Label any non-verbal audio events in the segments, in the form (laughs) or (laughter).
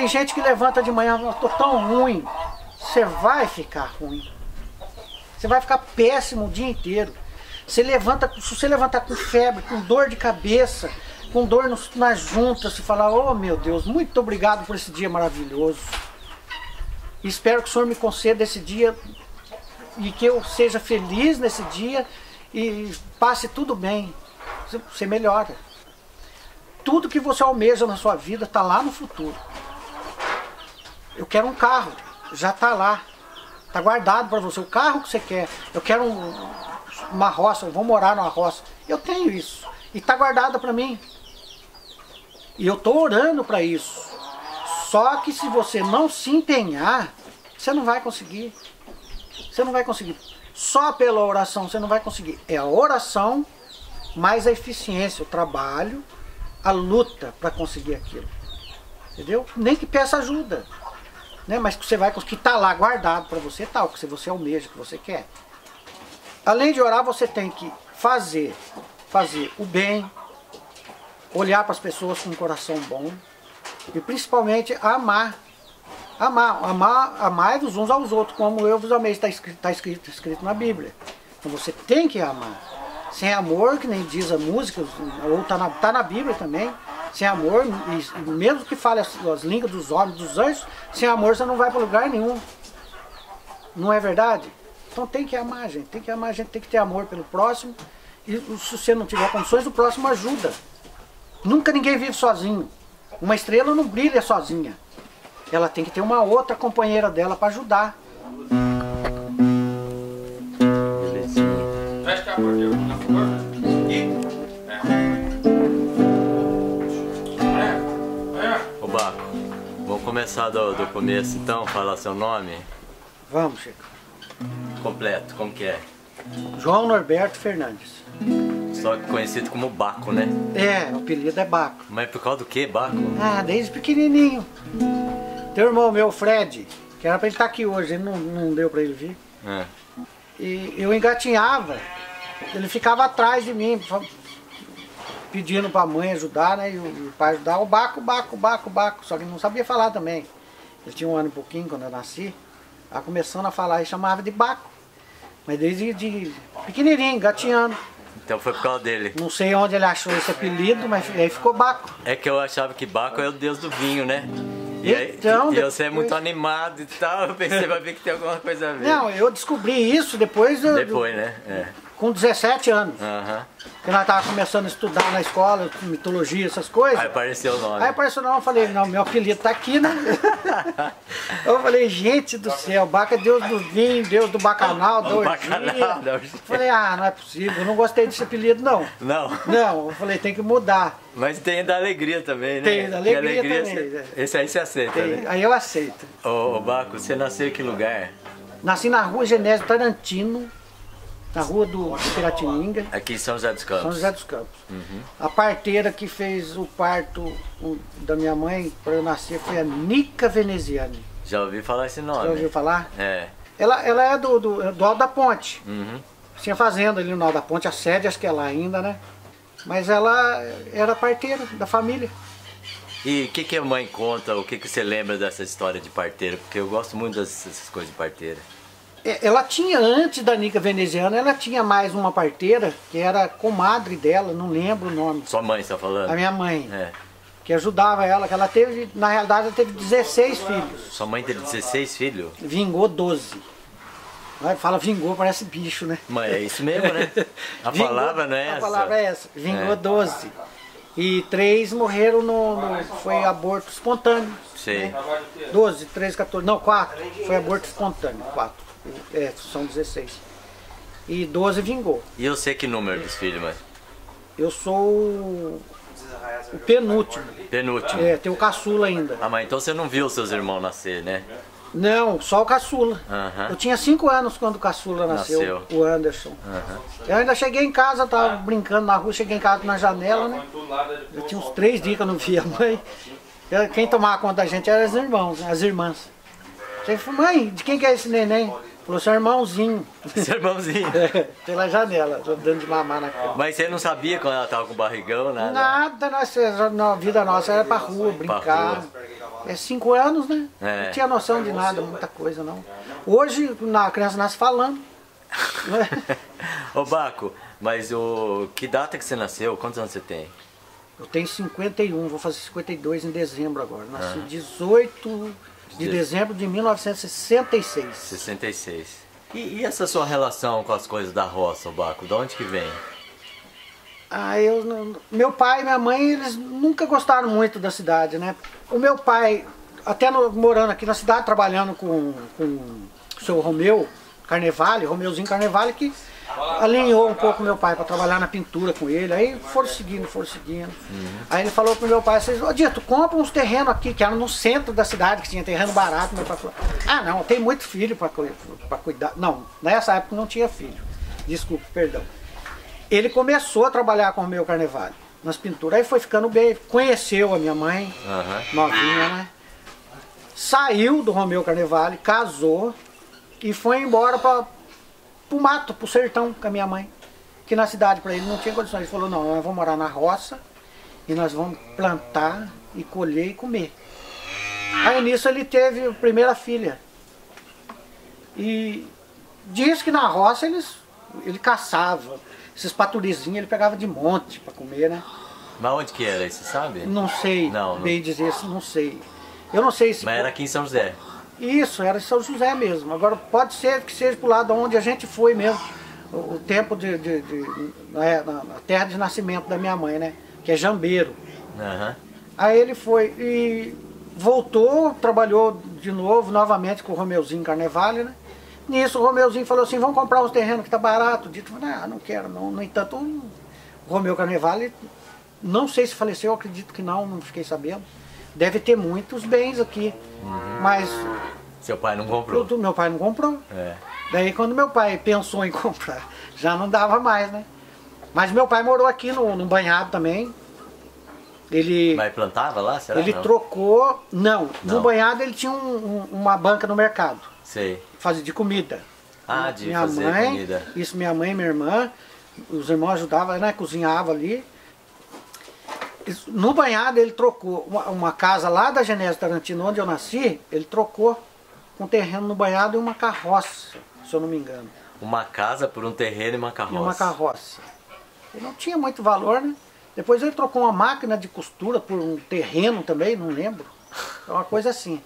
tem gente que levanta de manhã, eu tô tão ruim. Você vai ficar ruim. Você vai ficar péssimo o dia inteiro. Você levanta, se você levantar com febre, com dor de cabeça, com dor nos, nas juntas, e falar, oh meu Deus, muito obrigado por esse dia maravilhoso. Espero que o Senhor me conceda esse dia e que eu seja feliz nesse dia e passe tudo bem. Você melhora. Tudo que você almeja na sua vida está lá no futuro. Eu quero um carro, já está lá. Está guardado para você. O carro que você quer. Eu quero um, uma roça, eu vou morar numa roça. Eu tenho isso. E está guardado para mim. E eu estou orando para isso. Só que se você não se empenhar, você não vai conseguir. Você não vai conseguir. Só pela oração você não vai conseguir. É a oração mais a eficiência, o trabalho, a luta para conseguir aquilo. Entendeu? Nem que peça ajuda. Né? Mas que você vai conseguir, tá lá guardado para você tal, que você almeja, que você quer. Além de orar, você tem que fazer, fazer o bem, olhar para as pessoas com um coração bom e principalmente amar. Amar, amar, amar uns aos outros, como eu vos amei, está escrito, está escrito, escrito na Bíblia. Então você tem que amar. Sem amor, que nem diz a música, ou está na, tá na Bíblia também, sem amor, mesmo que fale as, as línguas dos homens, dos anjos, sem amor você não vai para lugar nenhum. Não é verdade? Então tem que amar, gente. Tem que amar, a gente tem que ter amor pelo próximo. E se você não tiver condições, o próximo ajuda. Nunca ninguém vive sozinho. Uma estrela não brilha sozinha. Ela tem que ter uma outra companheira dela para ajudar. Ô começar do, do começo então, falar seu nome? Vamos, Chico. Completo, como que é? João Norberto Fernandes. Só conhecido como Baco, né? É, o apelido é Baco. Mas por causa do que, Baco? Ah, desde pequenininho. Teu irmão meu, Fred, que era pra ele estar aqui hoje, ele não, não deu pra ele vir. É. E eu engatinhava, ele ficava atrás de mim, pedindo pra mãe ajudar, né? E o, e o pai ajudar, o Baco, Baco, Baco, Baco. Só que ele não sabia falar também. Ele tinha um ano e pouquinho quando eu nasci. Aí começando a falar e chamava de Baco. Mas desde de pequenininho, engatinhando. Então foi por causa dele. Não sei onde ele achou esse apelido, mas aí ficou Baco. É que eu achava que Baco é o deus do vinho, né? E, aí- Então, e você é depois- muito animado e tal, eu pensei, vai ver que tem alguma coisa a ver. Não, eu descobri isso depois, do- Depois, né? É. com 17 anos. Aham. Que nós tava começando a estudar na escola, mitologia, essas coisas. Aí apareceu o nome. Aí apareceu não, eu falei, não, meu apelido tá aqui, né? (laughs) eu falei, gente do céu, Baca é Deus do vinho, Deus do bacanal, da O orgia. orgia. Falei, ah, não é possível, eu não gostei desse apelido, não. Não. Não, eu falei, tem que mudar. Mas tem da alegria também, né? Tem da Que alegria também, você- né? Esse aí você aceita, Tem- né? Aí eu aceito. Ô, ô Baco, você nasceu em que lugar? Nasci na rua Genésio Tarantino, na rua do Piratininga. Aqui em São José dos Campos. São José dos Campos. Uhum. A parteira que fez o parto um, da minha mãe para eu nascer foi a Nica Veneziani. Já ouvi falar esse nome. ouviu falar? É. Ela, ela é do, do, do Alto da Ponte. Uhum. Tinha fazenda ali no Alto da Ponte, a sede acho que é lá ainda, né? Mas ela era parteira da família. E o que, que a mãe conta, o que, que você lembra dessa história de parteira? Porque eu gosto muito dessas coisas de parteira. É, Ela tinha, antes da Nica Veneziana, ela tinha mais uma parteira, que era comadre dela, não lembro o nome. Sua mãe está falando? A minha mãe, É. que ajudava ela, que ela teve, na realidade, ela teve 16 filhos. Sua mãe teve 16 filhos? Vingou 12. Vai, Fala vingou, parece bicho, né? Mãe, é isso mesmo, né? (laughs) A Vingou- palavra não é essa? A palavra é essa. Vingou É. 12. E três morreram no, no- Foi aborto espontâneo. Sei. 12, 13, 14. Não, 4. Foi aborto espontâneo. 4. É, são 16. E 12 vingou. E eu sei que número dos filhos, mas... Eu sou o penúltimo. Penúltimo. É, tem o caçula ainda. Ah, mas então você não viu seus irmãos nascer, né? Não, só o caçula. Eu tinha 5 anos quando o caçula nasceu, Nasceu. o Anderson. Eu ainda cheguei em casa, tava brincando na rua, cheguei em casa na janela, né? Já tinha uns três dias que eu não via a mãe. Eu- Quem tomava conta da gente eram os irmãos, né? as irmãs. E falei, mãe, de quem que é esse neném? Falou, seu irmãozinho. (laughs) Seu irmãozinho. Pela janela, dando de mamar na cara. Mas você não sabia quando ela tava com barrigão, nada? Nada, nós, na vida nossa era pra rua, brincar. rua. É cinco anos, né? É. Não tinha noção de nada, muita coisa não. Hoje na, a criança nasce falando. né? (laughs) Ô Baco, mas o que data que você nasceu? Quantos anos você tem? Eu tenho 51, vou fazer 52 em dezembro agora. Nasci 18 de De- dezembro de 1966. 66. E, e essa sua relação com as coisas da roça, Baco? De onde que vem? Ah, eu, não- meu pai e minha mãe, eles nunca gostaram muito da cidade, né? O meu pai, até no- morando aqui na cidade, trabalhando com, com o seu Romeu Carnevale, Romeuzinho Carnevale, que alinhou um pouco meu pai para trabalhar na pintura com ele. Aí foram seguindo, foram seguindo. Aí ele falou pro meu pai, vocês, ô Dito, compra uns terrenos aqui, que era no centro da cidade, que tinha terreno barato. Meu pai falou, ah não, tem muito filho para cuidar. Não, nessa época não tinha filho. Desculpe, perdão ele começou a trabalhar com o meu carnevale nas pinturas. Aí foi ficando bem, conheceu a minha mãe, Aham. novinha, né? Saiu do Romeu Carnevale, casou e foi embora para o mato, pro sertão com a minha mãe. Que na cidade para ele não tinha condições. Ele falou, não, nós vamos morar na roça e nós vamos plantar e colher e comer. Aí nisso ele teve a primeira filha. E diz que na roça eles, ele caçava. Esses paturizinhos ele pegava de monte para comer, né? Mas onde que era, você sabe? Não sei Não, não. bem dizer, não sei. Eu não sei se. Mas era aqui em São José. Isso, era São José mesmo. Agora pode ser que seja pro lado onde a gente foi mesmo. O, o tempo de. de- de- na, terra de nascimento da minha mãe, né? Que é Jambeiro. Aham. Aí ele foi e voltou, trabalhou de novo, novamente com o Romeuzinho Carnevale, né? Nisso o Romeuzinho falou assim, vamos comprar uns terrenos que tá barato. O Dito não, não quero não. No entanto, o Romeu Carnevale, não sei se faleceu, acredito que não, não fiquei sabendo. Deve ter muitos bens aqui. Mas Seu pai não comprou. o meu pai não comprou. É. Daí quando meu pai pensou em (laughs) comprar, já não dava mais, né? Mas meu pai morou aqui no, no banhado também. Ele, Mas plantava lá, será? ele não? trocou. Não, no Não. banhado ele tinha um- um- uma banca no mercado, Sei. fazia de comida. Ah, de minha fazer mãe, comida. isso minha mãe e minha irmã, os irmãos ajudavam, né? Cozinhava ali. Isso- No banhado ele trocou uma, uma casa lá da Genésio Tarantino, onde eu nasci, ele trocou um terreno no banhado e uma carroça, se eu não me engano. Uma casa por um terreno e uma E carroça. uma carroça. Ele não tinha muito valor, né? Depois ele trocou uma máquina de costura por um terreno também, não lembro. É uma coisa assim.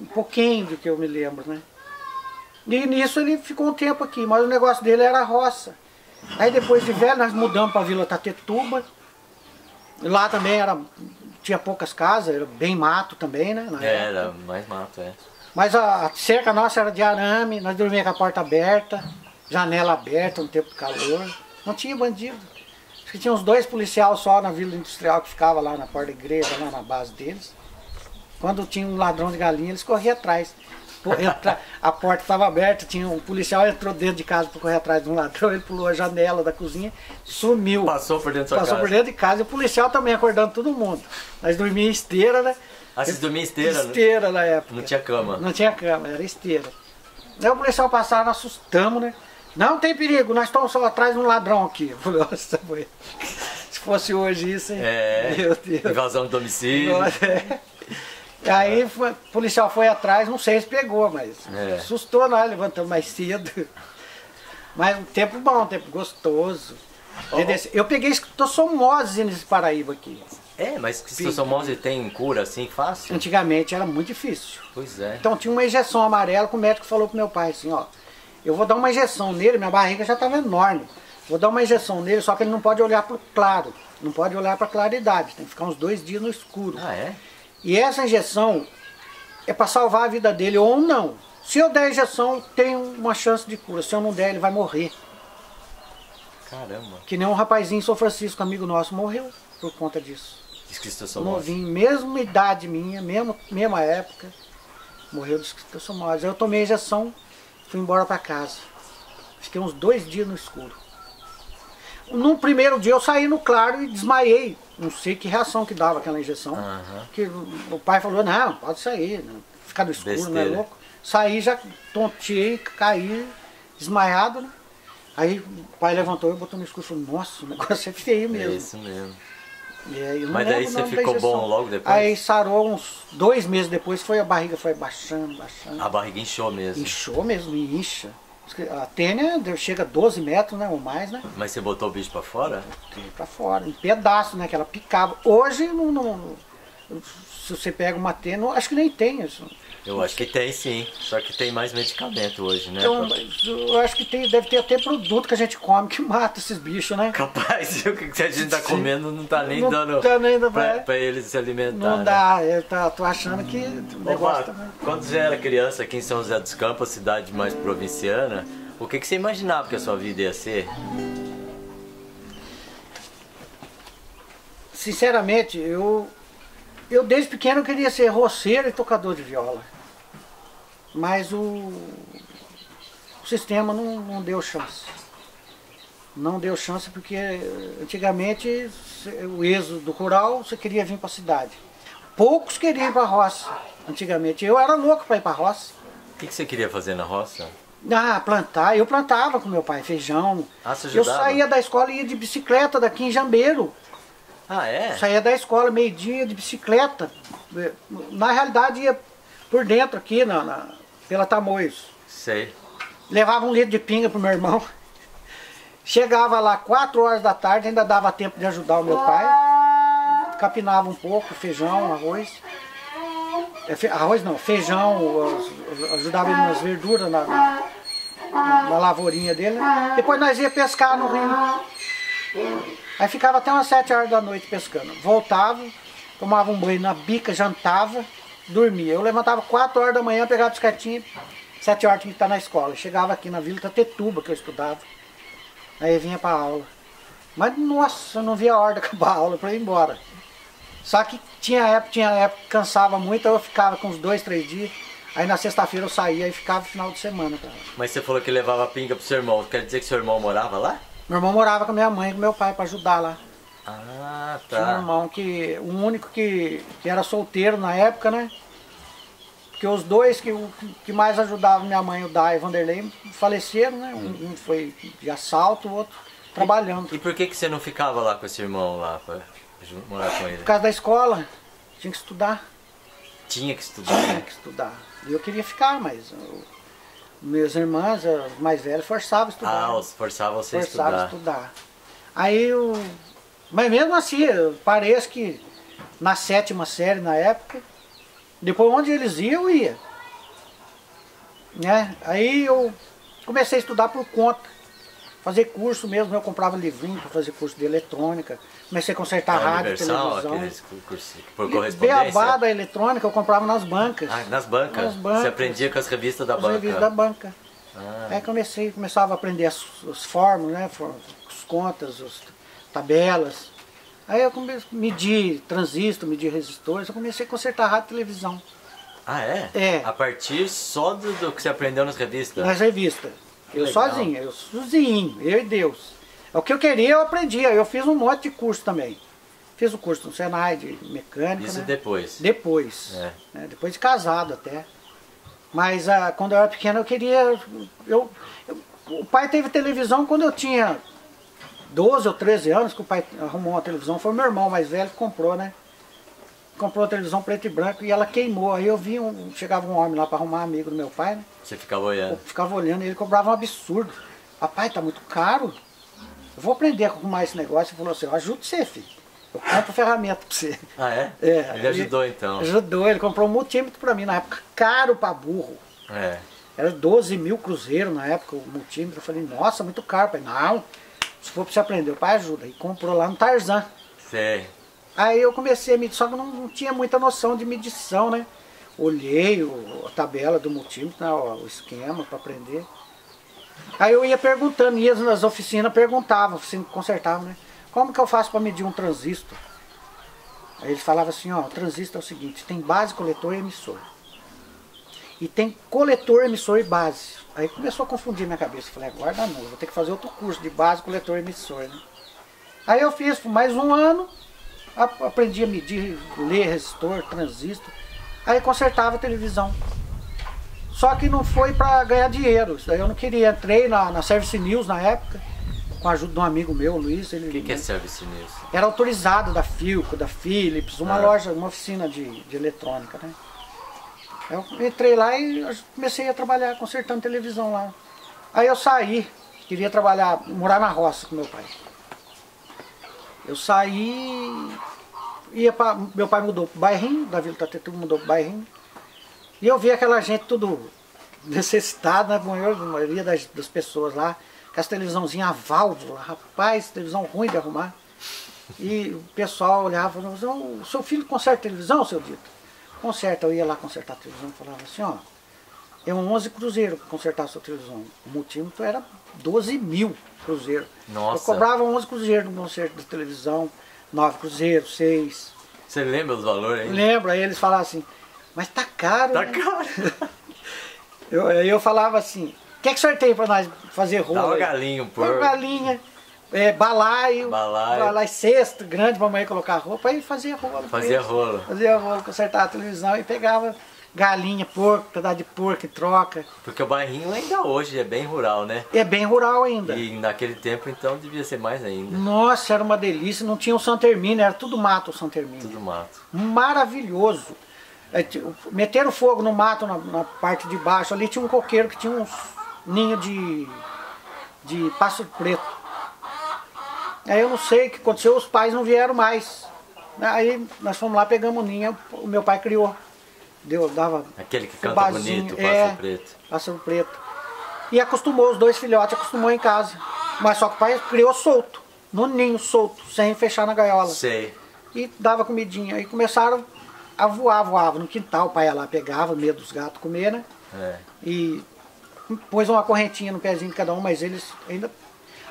Um pouquinho do que eu me lembro, né? E nisso ele ficou um tempo aqui, mas o negócio dele era a roça. Aí depois de velho nós mudamos para a Vila Tatetuba. Lá também era, tinha poucas casas, era bem mato também, né? na época. Era, mais mato, é. Mas a a cerca nossa era de arame, nós dormíamos com a porta aberta, janela aberta no tempo de calor. Não tinha bandido. Acho que tinha uns dois policiais só na Vila Industrial que ficava lá na porta da igreja, lá na base deles. Quando tinha um ladrão de galinha, eles corriam atrás. Entra- A porta estava aberta, tinha um policial entrou dentro de casa para correr atrás de um ladrão, ele pulou a janela da cozinha, sumiu. Passou por dentro da Passou casa. por dentro de casa e o policial também acordando todo mundo. Nós dormíamos em esteira, né? Ah, vocês dormiam em esteira? né? Esteira na época. Não tinha cama. Não tinha cama, era esteira. Aí o policial passava, nós assustamos, né? Não tem perigo, nós estamos só atrás de um ladrão aqui. Nossa, foi. (laughs) Se fosse hoje isso, hein? É. Meu Deus. Invasão de domicílio. Nossa, é. Aí foi- o policial foi atrás, não sei se pegou, mas É. assustou nós, levantamos mais cedo. Mas um tempo bom, um tempo gostoso. Eu peguei esquistossomose nesse Paraíba aqui. É, mas esquistossomose tem cura assim fácil? Antigamente era muito difícil. Pois é. Então tinha uma injeção amarela que o médico falou pro meu pai assim, ó, eu vou dar uma injeção nele, minha barriga já estava enorme. Vou dar uma injeção nele, só que ele não pode olhar pro claro, não pode olhar para claridade, tem que ficar uns dois dias no escuro. Ah, é? E essa injeção é para salvar a vida dele ou não. Se eu der a injeção, tem uma chance de cura. Se eu não der, ele vai morrer. Caramba. Que nem um rapazinho em São Francisco, amigo nosso, morreu por conta disso. Esquistossomose. Novinho, mesma idade minha, mesmo, mesma época, morreu de esquistossomose. Aí eu tomei a injeção, fui embora para casa. Fiquei uns dois dias no escuro. No primeiro dia eu saí no claro e desmaiei. Não sei que reação que dava aquela injeção. Aham. Que o pai falou, não, pode sair, não. ficar no escuro, não é Besteira. louco. Saí, já tontei, caí, desmaiado, né? Aí o pai levantou e botou no escuro e falou, nossa, o negócio é feio É mesmo. isso mesmo. É, não Mas daí você da ficou injeção. bom logo depois? Aí sarou uns dois meses depois, foi a barriga foi baixando, baixando. A barriga inchou mesmo. Inchou mesmo, incha. A tênia chega a 12 metros, né? Ou mais, né? Mas você botou o bicho pra fora? Tem pra fora, em pedaço, né? Que ela picava. Hoje não. não- se você pega uma tênia, acho que nem tem isso. Eu acho que tem sim. Só que tem mais medicamento hoje, né? Então, eu acho que tem, deve ter até produto que a gente come que (laughs) mata esses bichos, né? Capaz, o que a gente tá comendo não tá nem Não dando tá nem dando pra, pra- eles se alimentar. Não né? dá, eu tá, tô achando que o Ô, negócio tá. quando você era criança aqui em São José dos Campos, cidade mais provinciana, o que, que você imaginava que a sua vida ia ser? Sinceramente, eu, eu desde pequeno queria ser roceiro e tocador de viola. Mas o, o sistema não, não deu chance. Não deu chance porque antigamente o êxodo do rural você queria vir para a cidade. Poucos queriam ir para a roça. Antigamente eu era louco para ir para a roça. O que, que você queria fazer na roça? Ah, plantar. Eu plantava com meu pai feijão. Ah, você eu ajudava? saía da escola e ia de bicicleta daqui em Jambeiro. Ah, é? Saía da escola meio-dia de bicicleta. Na realidade ia por dentro aqui, na, na- pela Tamoios. Sei. Levava um litro de pinga pro meu irmão. Chegava lá 4 horas da tarde, ainda dava tempo de ajudar o meu pai. Capinava um pouco, feijão, arroz. É, arroz não, feijão, ajudava ele nas verduras, na, na, na lavourinha dele. Depois nós ia pescar no rio. Aí ficava até umas 7 horas da noite pescando. Voltava, tomava um banho na bica, jantava, dormia. Eu levantava 4 horas da manhã, pegava a bicicletinha, 7 horas tinha que estar na escola. Chegava aqui na Vila Tatetuba, que eu estudava. Aí vinha pra aula. Mas nossa, eu não via a hora de (laughs) acabar a aula pra ir embora. Só que tinha época, tinha época que cansava muito, eu ficava com uns dois, três dias. Aí na sexta-feira eu saía e ficava final de semana. Pra... Mas você falou que levava pinga pro seu irmão. Quer dizer que seu irmão morava lá? Meu irmão morava com minha mãe e com meu pai pra ajudar lá. Ah, Tinha um tá. irmão que. O único que, que era solteiro na época, né? Porque os dois que, que mais ajudavam minha mãe, o Dai e o Vanderlei, faleceram, né? Um, um foi de assalto, o outro trabalhando. E por que, que você não ficava lá com esse irmão lá pra morar com ele? Por causa da escola, tinha que estudar. Tinha que estudar. Tinha né? que estudar. E eu queria ficar, mas eu- meus irmãos, os mais velhos, forçavam a estudar. Ah, os forçavam você a forçavam a estudar. estudar. Aí eu. Mas mesmo assim, parece que na sétima série na época, depois onde eles iam, eu ia. Né? Aí eu comecei a estudar por conta. Fazer curso mesmo, eu comprava livrinho para fazer curso de eletrônica. Comecei a consertar Na rádio, televisão. cursos por Beabá correspondência? da eletrônica eu comprava nas bancas. Ah, nas bancas. Nas bancas. Você aprendia com as revistas da As banca. revistas da banca. Ah, Aí comecei, começava a aprender as, as fórmulas, né? As contas, as tabelas. Aí eu comecei a medir transistor, medir resistores, eu comecei a consertar rádio e televisão. Ah, é? É. A partir só do, do que você aprendeu nas revistas? Nas revistas. Eu legal. sozinho, eu sozinho, eu e Deus. É o que eu queria, eu aprendia. Eu fiz um monte de curso também. Fiz o curso no Senai de mecânica. Isso né? depois. Depois. É. né, Depois de casado até. Mas ah, quando eu era pequeno eu queria. Eu, eu- o pai teve televisão quando eu tinha 12 ou 13 anos, que o pai arrumou uma televisão. Foi meu irmão mais velho que comprou, né? Comprou a televisão preto e branco e ela queimou. Aí eu vi um. Chegava um homem lá para arrumar amigo do meu pai, né? Você ficava Eu olhando. ficava olhando e ele cobrava um absurdo. Papai, tá muito caro. Eu vou aprender a arrumar esse negócio. Ele falou assim, eu ajudo você, filho. Eu compro ferramenta pra você. Ah, é? É, Ele ajudou então. Ajudou, ele comprou um multímetro pra mim na época, caro pra burro. É. Era 12 mil cruzeiros na época o multímetro. Eu falei, nossa, muito caro. Pai, não, se for pra você aprender, o pai ajuda. E comprou lá no Tarzan. Sei. Aí eu comecei a medir, só que não, não tinha muita noção de medição, né? Olhei o- a tabela do multímetro, né, o, o esquema para aprender. Aí eu ia perguntando, ia nas oficinas, perguntava, oficina que consertava, né? Como que eu faço para medir um transistor? Aí eles falavam assim, ó, o transistor é o seguinte, tem base, coletor e emissor. E tem coletor, emissor e base. Aí começou a confundir minha cabeça. Falei, agora não, vou ter que fazer outro curso de base, coletor e emissor, né? Aí eu fiz por mais um ano, aprendi a medir, ler resistor, transistor. Aí consertava a televisão. Só que não foi para ganhar dinheiro. Isso daí eu não queria. Entrei na, na Service News na época. com a ajuda de um amigo meu, Luiz. O que, que é Service News? Era autorizado da Philco, da Philips, uma Ah. loja, uma oficina de, de eletrônica, né? Eu entrei lá e comecei a trabalhar consertando televisão lá. Aí eu saí, queria trabalhar, morar na roça com meu pai. Eu saí, ia pra, meu pai mudou pro bairrinho, da Vila Tatetu mudou pro bairrinho. E eu vi aquela gente tudo necessitada, maior- a maioria das, das pessoas lá, com as televisãozinhas a válvula, rapaz, televisão ruim de arrumar. E o pessoal olhava e falava, assim, "Ô, o seu filho conserta televisão, seu Dito? Conserta, eu ia lá consertar a televisão e falava assim, ó, é um 11 cruzeiro para consertar a sua televisão. O multímetro era 12 mil cruzeiro. Nossa. Eu cobrava 11 cruzeiros no conserto de televisão, 9 cruzeiros, 6. Você lembra os valores aí? Lembra? Aí eles falavam assim, mas tá caro, Tá né? caro. (laughs) Eu, aí eu falava assim, o que é que o senhor tem para nós fazer rolo? Dá uma aí?" galinha, um Põe porco. galinha, é, balaio, Balaio. cesto grande pra mãe colocar roupa, aí fazia rolo. Fazia eles. rolo. Fazia rolo, consertava a televisão e pegava galinha, porco, pedaço de porco em troca. Porque o bairrinho ainda hoje é bem rural, né? É bem rural ainda. E naquele tempo então devia ser mais ainda. Nossa, era uma delícia, não tinha o Santo Hermínio, era tudo mato o Santo Hermínio. Tudo mato. Maravilhoso. É, Meteram fogo no mato na, na parte de baixo, ali tinha um coqueiro que tinha uns ninhos de, de pássaro preto. Aí eu não sei o que aconteceu, os pais não vieram mais. Aí nós fomos lá, pegamos o ninho, o meu pai criou. Deu, dava Aquele que canta bonito, é, passa preto. pássaro preto. E acostumou os dois filhotes, acostumou em casa. Mas só que o pai criou solto, no ninho solto, sem fechar na gaiola. Sei. E dava comidinha. Aí começaram a voar, voava no quintal, o pai ia lá, pegava, medo dos gatos comer, né? É. E pôs uma correntinha no pezinho de cada um, mas eles ainda.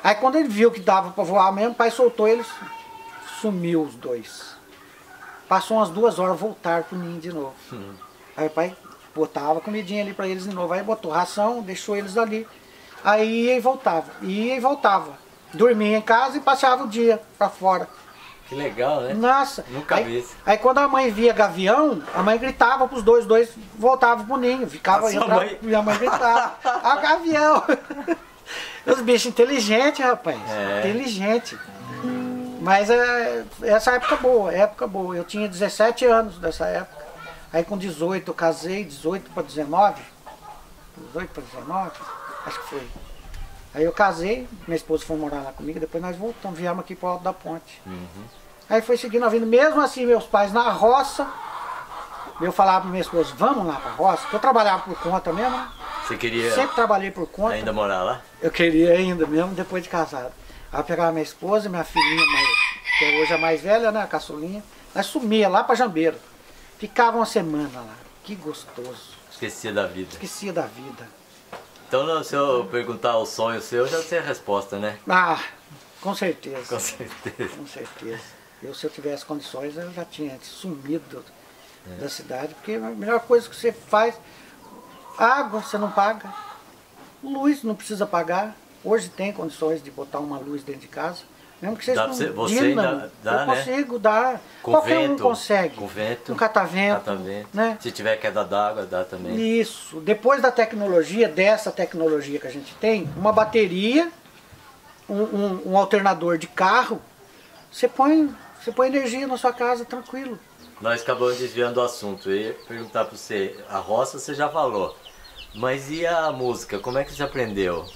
Aí quando ele viu que dava pra voar mesmo, o pai soltou eles, sumiu os dois. Passou umas duas horas, voltaram pro ninho de novo. Aí o pai botava comidinha ali pra eles de novo. Aí botou ração, deixou eles ali. Aí ia e voltava, ia e voltava. Dormia em casa e passava o dia pra fora. Que legal, né? Nossa! Nunca aí, vi. Aí quando a mãe via gavião, a mãe gritava pros dois, os dois voltavam pro ninho, ficava A entrava, mãe- e a mãe gritava, (laughs) ah, gavião! Os bichos inteligentes, rapaz. É. Inteligente. Mas é, essa época boa, época boa. Eu tinha 17 anos dessa época. Aí com 18 eu casei, 18 para 19. 18 para 19, acho que foi. Aí eu casei, minha esposa foi morar lá comigo, depois nós voltamos, viemos aqui pro Alto da Ponte. Aí foi seguindo a vida, mesmo assim, meus pais na roça, eu falava pra minha esposa, vamos lá pra roça, porque eu trabalhava por conta mesmo, né? Você queria Sempre trabalhei por conta. ainda morar lá? Eu queria ainda, mesmo depois de casado. Aí eu pegava minha esposa, minha filhinha, mais, que hoje é a mais velha, né, a caçulinha, nós sumia lá pra Jambeiro. Ficava uma semana lá. Que gostoso. Esquecia da vida. Esquecia da vida. Então, se eu perguntar o sonho seu, já sei a resposta, né? Ah, com certeza. Com certeza. Com certeza. Eu, se eu tivesse condições, eu já tinha sumido da cidade, porque a melhor coisa que você faz, água você não paga, luz não precisa pagar. Hoje tem condições de botar uma luz dentro de casa. Mesmo que seja Dá um você- você dínamo, ainda dá, eu né? consigo dar. Com Qualquer vento, um consegue. com vento. Um catavento. Catavento. Né? Se tiver queda d'água, dá também. Isso. Depois da tecnologia, dessa tecnologia que a gente tem, uma bateria, um, um- um alternador de carro, você põe, você põe energia na sua casa tranquilo. Nós acabamos desviando o assunto. Eu ia perguntar pra você, a roça você já falou. Mas e a música? Como é que você aprendeu?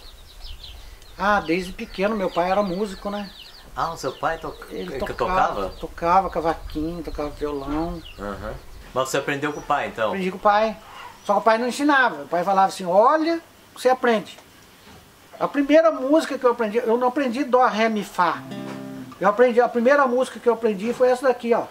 Ah, desde pequeno meu pai era músico, né? Ah, o seu pai to... Ele tocava, tocava? tocava cavaquinho, tocava violão. Aham. Mas você aprendeu com o pai, então? Aprendi com o pai. Só que o pai não ensinava. O pai falava assim, olha, você aprende. A primeira música que eu aprendi, eu não aprendi dó, ré, mi, fá. Eu aprendi, a primeira música que eu aprendi foi essa daqui, ó.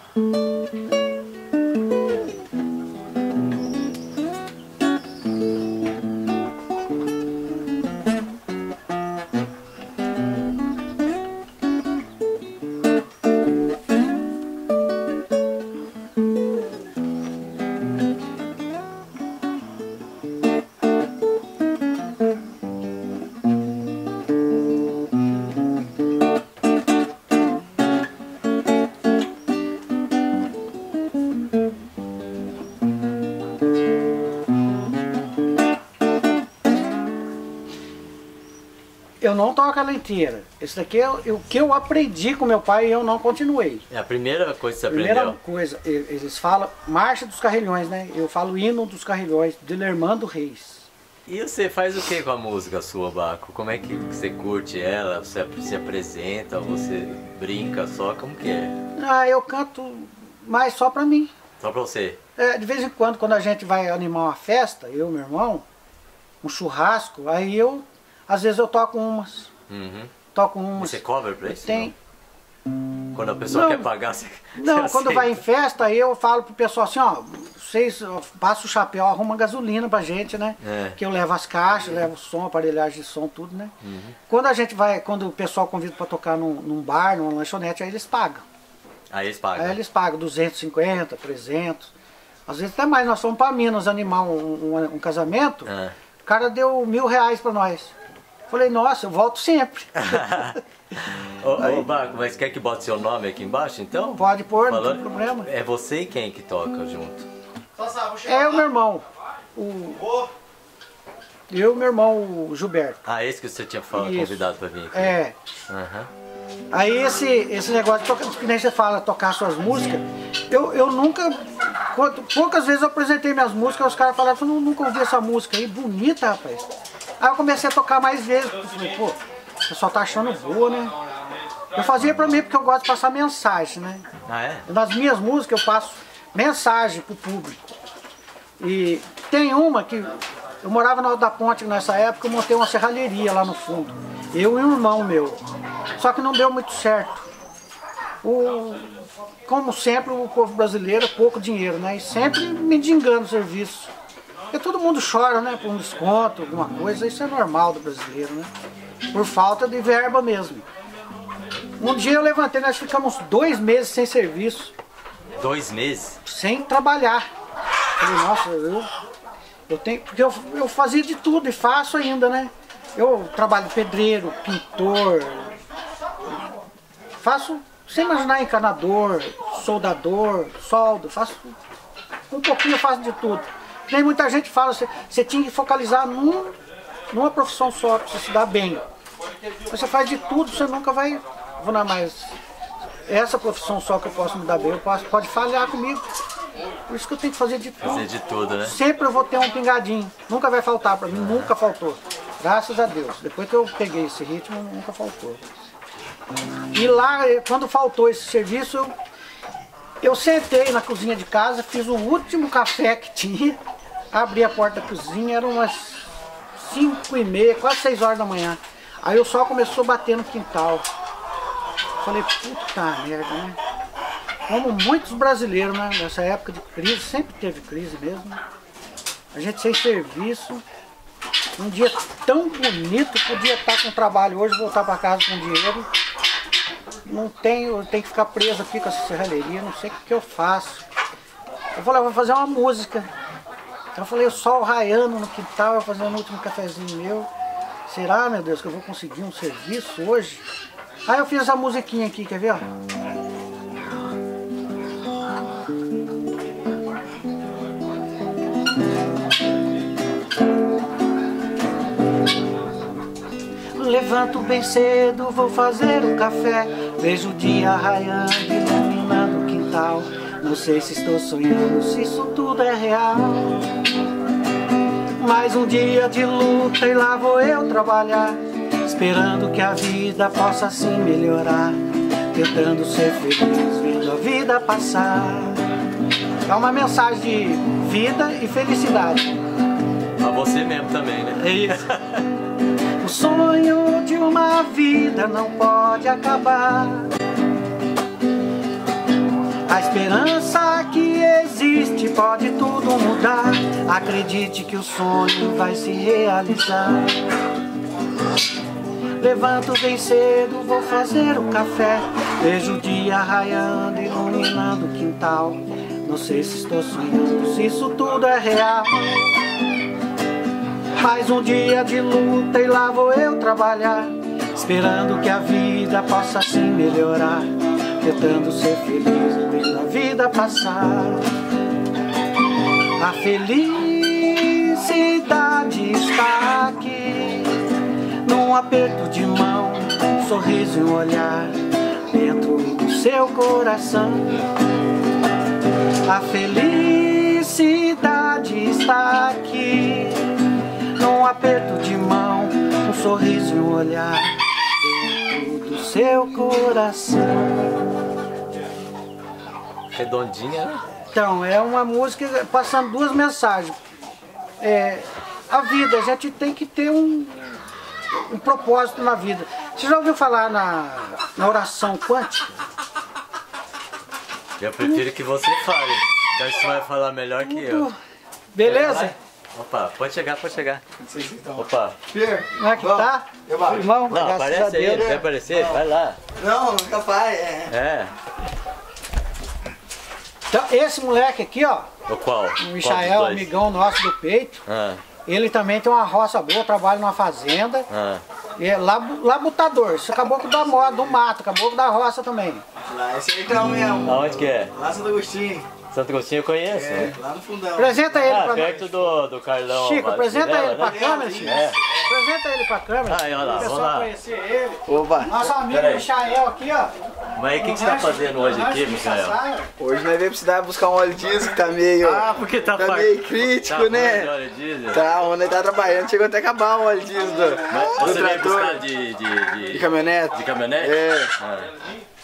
Inteira. Esse daqui é o que eu aprendi com meu pai e eu não continuei. É a primeira coisa que você Primeira aprendeu. coisa, e- eles falam Marcha dos Carrilhões, né? Eu falo Hino dos Carrilhões, de Lermando Reis. E você faz o que com a música sua, Baco? Como é que você curte ela? Você se apresenta? Você brinca só? Como que é? Ah, eu canto mais só pra mim. Só pra você. É, de vez em quando, quando a gente vai animar uma festa, eu e meu irmão, um churrasco, aí eu, às vezes eu toco umas, Uhum. você cover pra isso? Tem. não? Quando a pessoa Não. quer pagar, você Não, você quando vai em aceita? festa, eu falo pro pessoal assim, ó, vocês ó, passa o chapéu, arruma gasolina pra gente, né? É. Que eu levo as caixas, levo o som, aparelhagem de som, tudo, né? Uhum. Quando a gente vai, quando o pessoal convida pra tocar num, num bar, numa lanchonete, aí eles pagam. Aí eles pagam. Aí eles pagam 250, 300. Às vezes até mais, nós fomos pra Minas animar um, um- um casamento, Ah. o cara deu mil reais pra nós. Falei, nossa, eu volto sempre. (laughs) ô, ô, Baco, mas quer que bote seu nome aqui embaixo, então? Pode pôr, não Falando- tem problema. É você e quem que toca junto? É o meu irmão. O, eu e meu irmão, o Gilberto. Ah, esse que você tinha falado, Isso. convidado pra vir aqui. É. Aham. Aí esse, esse negócio de tocar, que nem você fala, tocar suas músicas, eu, eu nunca. Poucas vezes eu apresentei minhas músicas, os caras falaram, eu nu- nunca ouvi essa música aí, bonita, rapaz. Aí eu comecei a tocar mais vezes, porque eu falei, pô, o pessoal tá achando boa, né? Eu fazia pra mim porque eu gosto de passar mensagem, né? Ah, é? Nas minhas músicas eu passo mensagem pro público. E tem uma que eu morava na Alto da Ponte nessa época, eu montei uma serralheria lá no fundo. Eu e um irmão meu. Só que não deu muito certo. O, como sempre, o povo brasileiro é pouco dinheiro, né? E sempre mendigando o serviço. Porque todo mundo chora, né? Por um desconto, alguma coisa. Isso é normal do brasileiro, né? Por falta de verba mesmo. Um dia eu levantei, nós ficamos dois meses sem serviço Dois meses? sem trabalhar. Falei, nossa, eu, eu tenho. Porque eu, eu fazia de tudo e faço ainda, né? Eu trabalho pedreiro, pintor, faço, sem imaginar, encanador, soldador, soldo, faço. Um pouquinho eu faço de tudo. Nem muita gente fala, você, você tinha que focalizar num, numa profissão só para você se dar bem. Você faz de tudo, você nunca vai. Vou dar mais essa profissão só que eu posso me dar bem, eu posso, pode falhar comigo. Por isso que eu tenho que fazer de tudo. Fazer de tudo, né? Sempre eu vou ter um pingadinho. Nunca vai faltar pra mim, nunca faltou. Graças a Deus. Depois que eu peguei esse ritmo, nunca faltou. E lá, eh, quando faltou esse serviço, eu, eu sentei na cozinha de casa, fiz o último café que tinha, abri a porta da cozinha, eram umas 5 e meia, quase 6 horas da manhã. Aí o sol começou a bater no quintal. Falei, puta merda, né? Como muitos brasileiros, né? Nessa época de crise, sempre teve crise mesmo. A gente sem serviço. Um dia tão bonito, podia estar com trabalho hoje, voltar para casa com dinheiro. Não tenho, tenho que ficar preso aqui com essa serralheria, não sei o que, eu faço. Eu falei, eu vou fazer uma música. Então eu falei, o sol raiando no quintal, eu fazendo o último cafezinho meu. Será, meu Deus, que eu vou conseguir um serviço hoje? Aí eu fiz essa musiquinha aqui, quer ver? Levanto bem cedo, vou fazer o café. Vejo o dia raiando, iluminando o quintal. Não sei se estou sonhando, se isso tudo é real. Mais um dia de luta e lá vou eu trabalhar. Esperando que a vida possa assim melhorar. Tentando ser feliz, vendo a vida passar. É uma mensagem de vida e felicidade. A você mesmo também, né? É isso. O (laughs) sonho de uma vida não pode acabar. A esperança que existe pode tudo mudar. Acredite que o sonho vai se realizar. Levanto bem cedo, vou fazer o café. Vejo o dia raiando, iluminando o quintal. Não sei se estou sonhando, se isso tudo é real. Mais um dia de luta e lá vou eu trabalhar. Esperando que a vida possa assim melhorar. Tentando ser feliz, vida passar. A felicidade está aqui. Num aperto de mão, um sorriso e um olhar dentro do seu coração. A felicidade está aqui, num aperto de mão, um sorriso e um olhar dentro do seu coração. Redondinha, né? Então, é uma música passando duas mensagens. É, a vida, a gente tem que ter um, um propósito na vida. Você já ouviu falar na, na oração quântica? Eu prefiro que você fale. Então você vai falar melhor que eu. Beleza? Opa, pode chegar, pode chegar. Opa. Como é que tá? Irmão, Não, aparece aí, quer aparecer? Vai lá. Não, capaz, é. É. Então, esse moleque aqui, ó, O qual? o Michael, amigão nosso do peito, Ah, ele também tem uma roça boa, trabalha numa fazenda. ah. E é labu- labutador, isso acabou com da moda, do mato, acabou com da roça também. Lá, esse aí tá o mesmo. Aonde que é? Lá Santo Agostinho. Santo Agostinho eu conheço. É, né? lá no fundão. Apresenta ele Ah, pra perto do, do Carlão. Chico, apresenta ele pra né? câmera, Chico. É. Apresenta ele pra câmera. Aí, olha lá, vamos lá. conhecer ele. Opa, Nosso amigo. Michael aqui, ó. Mas aí o que, que você tá fazendo hoje aqui, Michael? hoje nós veio precisar buscar um óleo diesel que tá meio. Ah, porque tá tá meio crítico, tá né? óleo diesel. Tá, onde ele tá trabalhando, chegou até a acabar o óleo diesel do, Mas do você veio buscar trator. de, de, de, De caminhonete? de caminhonete? É. Ah.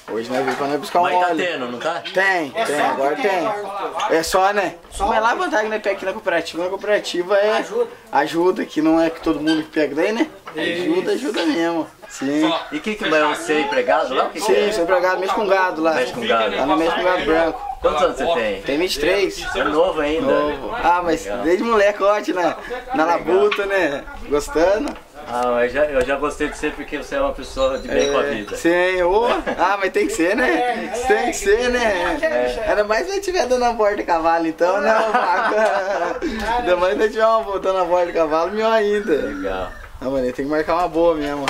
Hoje nós pra nós buscar um Mas tá óleo. tendo, não tá? Tem, É tem, agora que tem tem. É só, né? Só Mas lá a que- vantagem né, aqui na cooperativa, na cooperativa é. Ajuda. Ajuda, que não é que todo mundo que pega daí, né? Ajuda, ajuda mesmo. Sim. E o que que vai você empregado lá? Que que Sim, é? sou empregado, mexe com gado lá. Mexe com gado. Lá no mexe com gado branco. Quantos anos você tem? Tem 23. É novo ainda. Novo. Ah, mas desde moleque, ótimo, né? Na labuta, né? Gostando? Ah, mas já, eu já gostei de você porque você é uma pessoa de bem com a vida. É, sim, ô. Ah, mas tem que ser, né? Tem que ser, né? Ainda mais se eu estiver dando a volta de cavalo, então, né, ô vaca? Ainda mais se eu estiver uma- dando a volta de cavalo, melhor ainda. Legal. Não, mano, tem que marcar uma boa mesmo.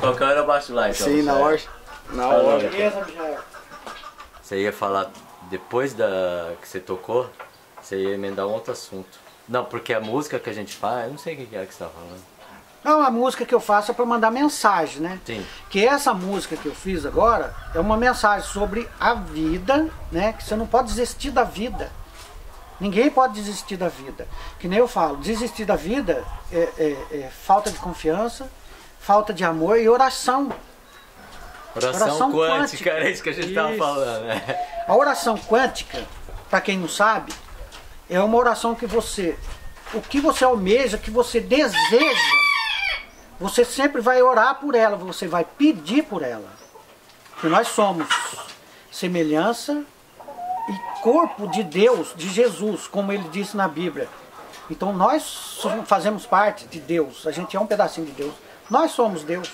Qualquer hora eu baixo lá então. Sim, na hora. Na hora. Você ia falar depois da que você tocou, você ia emendar um outro assunto. Não, porque a música que a gente faz, eu não sei o que é que você tá falando. É uma música que eu faço é para mandar mensagem, né? Sim. Que essa música que eu fiz agora é uma mensagem sobre a vida, né? Que você não pode desistir da vida. Ninguém pode desistir da vida. Que nem eu falo, desistir da vida é, é- é falta de confiança, falta de amor e oração. Oração, Oração quântica, era isso que a gente tava Isso. falando, né? A oração quântica, para quem não sabe, é uma oração que você, o que você almeja, que você deseja, você sempre vai orar por ela, você vai pedir por ela. Porque nós somos semelhança e corpo de Deus, de Jesus, como ele disse na Bíblia. Então nós fazemos parte de Deus, a gente é um pedacinho de Deus. Nós somos Deus.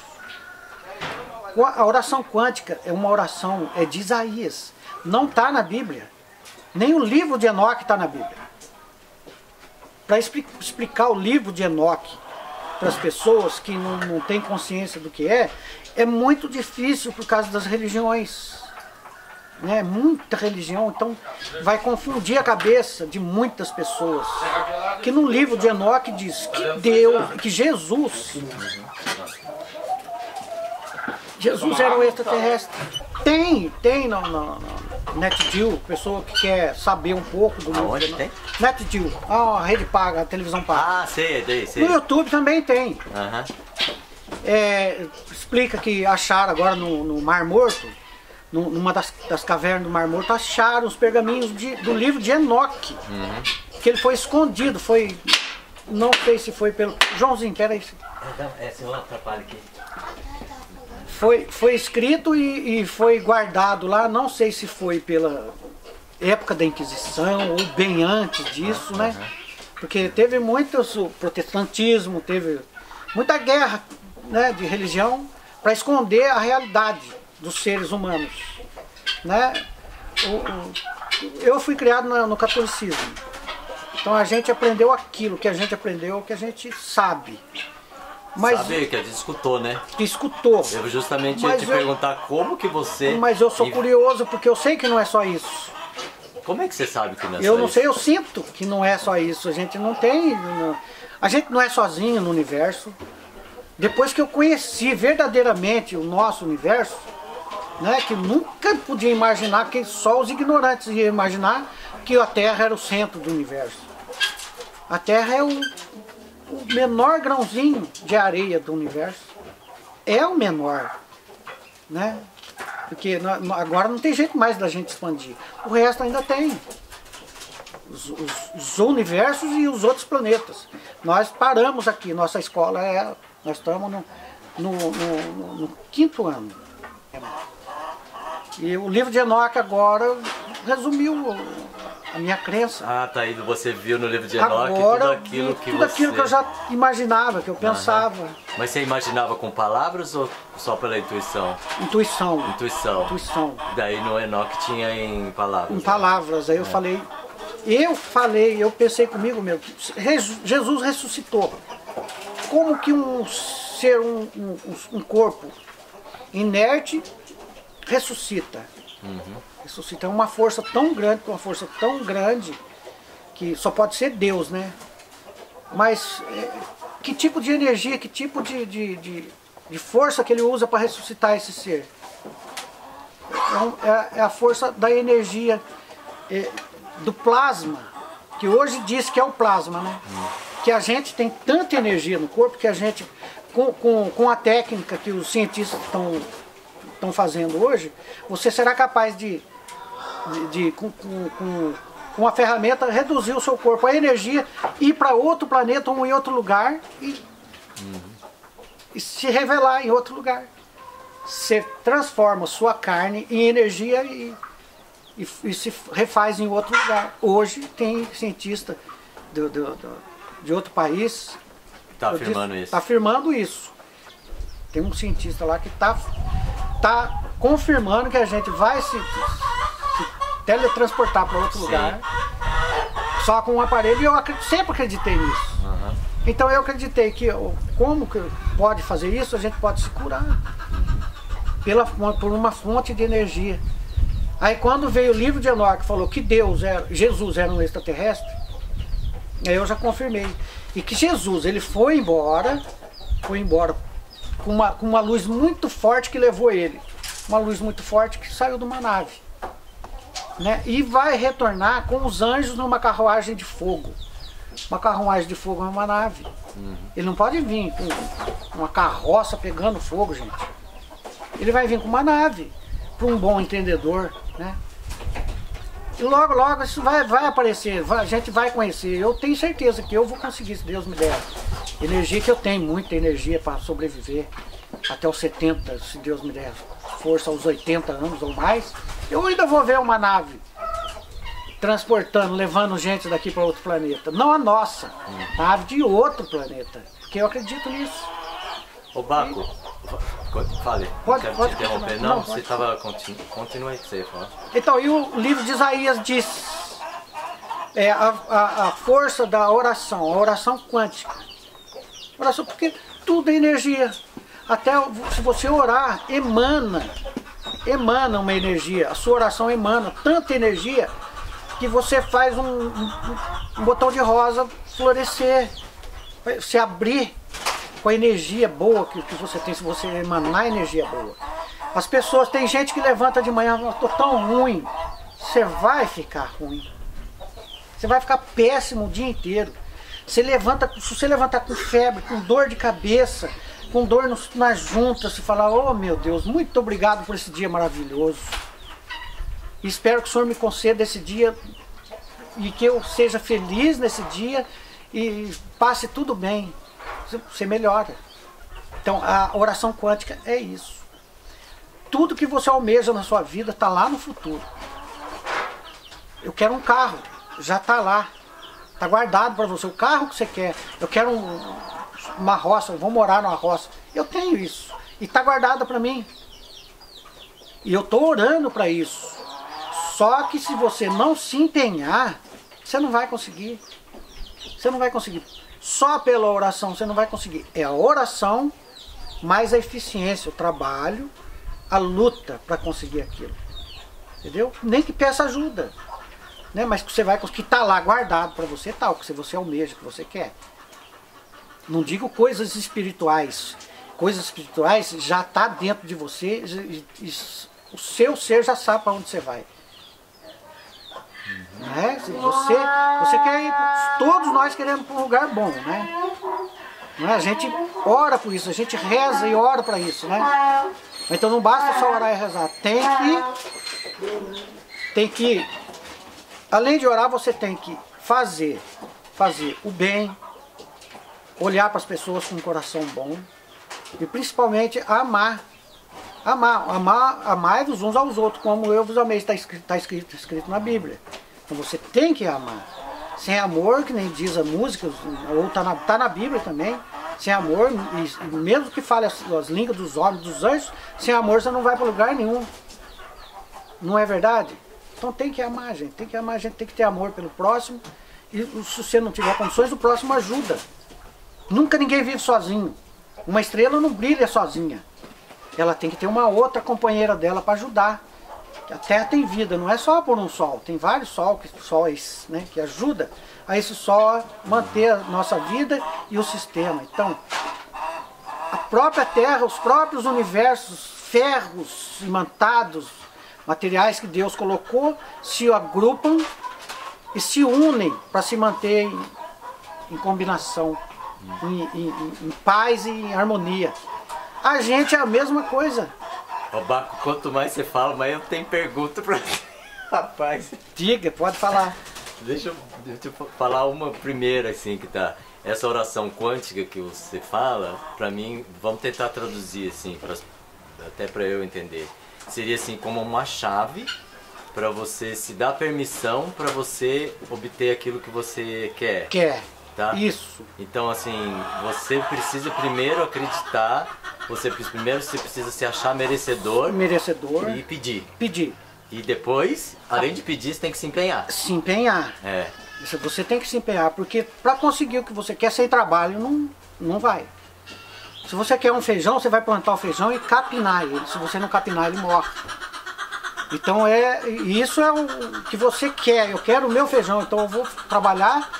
A oração quântica é uma oração é de Isaías. Não está na Bíblia. Nem o livro de Enoque está na Bíblia. Para explicar o livro de Enoque para as pessoas que não, não têm consciência do que é, é muito difícil por causa das religiões. Né? Muita religião, então vai confundir a cabeça de muitas pessoas. Que no livro de Enoque diz que Deus, que Jesus Jesus era o extraterrestre. Tem, tem no, no, no NetGeo, pessoa que quer saber um pouco do livro. Aonde de- tem? NetGeo, a rede paga, a televisão paga. Ah, sei, sei, sei. No YouTube também tem. Aham. É, explica que acharam agora no, no Mar Morto, nu- numa das, das cavernas do Mar Morto, acharam os pergaminhos de- do livro de Enoque. Que ele foi escondido, foi. Não sei se foi pelo. Joãozinho, peraí. É, senão atrapalha aqui. Foi, foi escrito e, e foi guardado lá, não sei se foi pela época da Inquisição ou bem antes disso, né? Porque teve muitos, o protestantismo, teve muita guerra né, de religião para esconder a realidade dos seres humanos. Né? Eu fui criado no catolicismo. Então a gente aprendeu aquilo que a gente aprendeu, que a gente sabe. Mas Sabe que a gente escutou, né? que escutou. Eu justamente ia Mas te eu- perguntar como que você. Mas eu sou curioso porque eu sei que não é só isso. Como é que você sabe que não é Eu só não isso? sei, eu sinto que não é só isso. A gente não tem. não- A gente não é sozinho no universo. Depois que eu conheci verdadeiramente o nosso universo, né, que nunca podia imaginar que só os ignorantes iam imaginar que a Terra era o centro do universo. A Terra é o, o menor grãozinho de areia do universo. É o menor. Né? Porque agora não tem jeito mais da gente expandir. O resto ainda tem. Os, os, os, universos e os outros planetas. Nós paramos aqui, nossa escola é. Nós estamos no, no, no, no quinto ano. E o livro de Enoch agora resumiu a minha crença. Ah, tá aí, você viu no livro de Enoch Agora, tudo aquilo que tudo você... aquilo que eu já imaginava, que eu pensava. Uhum. Mas você imaginava com palavras ou só pela intuição? Intuição. Intuição. Intuição. Daí no Enoch tinha em palavras. Em palavras. Aí eu é. falei, eu falei, eu pensei comigo mesmo, Jesus ressuscitou. Como que um ser, um, um, um corpo inerte ressuscita? Uhum. Ressuscita. É uma força tão grande, uma força tão grande, que só pode ser Deus, né? Mas é, que tipo de energia, que tipo de, de, de, de força que ele usa para ressuscitar esse ser? É, é, é, a força da energia do plasma, que hoje diz que é o plasma, né? Hum. Que a gente tem tanta energia no corpo que a gente, com, com, com a técnica que os cientistas estão estão fazendo hoje, você será capaz de, de, de com, com, com, uma ferramenta, reduzir o seu corpo, a energia, ir para outro planeta ou em outro lugar e, uhum. e se revelar em outro lugar. Você transforma sua carne em energia e, e, e se refaz em outro lugar. Hoje tem cientista do, do, do, de outro país Está afirmando isso. Está afirmando isso. Tem um cientista lá que está tá confirmando que a gente vai se teletransportar para outro Sim. lugar só com um aparelho e eu sempre acreditei nisso. Uhum. Então eu acreditei que como que pode fazer isso, a gente pode se curar pela, por uma fonte de energia. Aí quando veio o livro de Enoch falou que Deus era, Jesus era um extraterrestre, aí eu já confirmei. E que Jesus, ele foi embora, foi embora com uma, com uma luz muito forte que levou ele. Uma luz muito forte que saiu de uma nave. Né? E vai retornar com os anjos numa carruagem de fogo. Uma carruagem de fogo é uma nave. Uhum. Ele não pode vir com uma carroça pegando fogo, gente. Ele vai vir com uma nave, para um bom entendedor. Né? E logo, logo isso vai, vai aparecer, vai, a gente vai conhecer. Eu tenho certeza que eu vou conseguir, se Deus me der. Energia que eu tenho, muita energia para sobreviver até os 70, se Deus me der força aos 80 anos ou mais. Eu ainda vou ver uma nave transportando, levando gente daqui para outro planeta. Não a nossa, nave de outro planeta. Porque eu acredito nisso. Ô Baco, fale, pode, quero pode te interromper. Não, não você estava. Continu, continua aí que você ia falar. Então, e o livro de Isaías diz é, a, a, a força da oração, a oração quântica. Oração, porque tudo é energia. Até se você orar, emana, emana uma energia. A sua oração emana tanta energia que você faz um, um, um botão de rosa florescer, se abrir com a energia boa que, que você tem, se você emanar energia boa. As pessoas, tem gente que levanta de manhã, tô tão ruim. Você vai ficar ruim. Você vai ficar péssimo o dia inteiro. Você levanta, se você levantar com febre, com dor de cabeça, com dor nos, nas juntas, e falar, oh meu Deus, muito obrigado por esse dia maravilhoso. Espero que o Senhor me conceda esse dia e que eu seja feliz nesse dia e passe tudo bem. Você melhora. Então a oração quântica é isso. Tudo que você almeja na sua vida está lá no futuro. Eu quero um carro, já está lá. Está guardado para você o carro que você quer. Eu quero um, uma roça, eu vou morar numa roça. Eu tenho isso. E está guardado para mim. E eu estou orando para isso. Só que se você não se empenhar, você não vai conseguir. Você não vai conseguir. Só pela oração você não vai conseguir. É a oração mais a eficiência, o trabalho, a luta para conseguir aquilo. Entendeu? Nem que peça ajuda né? Mas que você vai conseguir, tá lá guardado para você tal, que você almeja, que você quer. Não digo coisas espirituais. Coisas espirituais já está dentro de você e, e, o seu ser já sabe para onde você vai. Né? Você, você quer ir, todos nós queremos para um lugar bom, né? né? A gente ora por isso, a gente reza e ora para isso, né? Então não basta só orar e rezar, tem que, tem que, além de orar, você tem que fazer, fazer o bem, olhar para as pessoas com um coração bom e principalmente amar. Amar, amar, amar uns aos outros, como eu vos amei, está escrito, está escrito, escrito na Bíblia. Então você tem que amar. Sem amor, que nem diz a música, ou está na, tá na Bíblia também, sem amor, e mesmo que fale as, as línguas dos homens, dos anjos, sem amor você não vai para lugar nenhum. Não é verdade? Então tem que amar, gente. Tem que amar, gente tem que ter amor pelo próximo. E se você não tiver condições, o próximo ajuda. Nunca ninguém vive sozinho. Uma estrela não brilha sozinha. Ela tem que ter uma outra companheira dela para ajudar. A Terra tem vida, não é só por um sol. Tem vários sol, sóis né, que ajudam a esse sol manter a nossa vida e o sistema. Então, a própria Terra, os próprios universos, ferros imantados, materiais que Deus colocou, se agrupam e se unem para se manter em, em combinação, em, em, em, paz e em harmonia. A gente é a mesma coisa. Ô Baco, quanto mais você fala, mais eu tenho pergunta para (laughs) Rapaz. Diga, pode falar. Deixa eu, deixa eu falar uma primeira, assim, que tá. Essa oração quântica que você fala, para mim, vamos tentar traduzir, assim, pra, até para eu entender. Seria assim, como uma chave para você se dar permissão para você obter aquilo que você quer. Quer. Tá? Isso. Então assim, você precisa primeiro acreditar, você primeiro você precisa se achar merecedor. Merecedor. E pedir. Pedir. E depois, além de pedir, você tem que se empenhar. Se empenhar. É. Você tem que se empenhar, porque para conseguir o que você quer sem trabalho, não, não vai. Se você quer um feijão, você vai plantar o feijão e capinar ele. Se você não capinar, ele morre. Então é isso é o que você quer. Eu quero o meu feijão, então eu vou trabalhar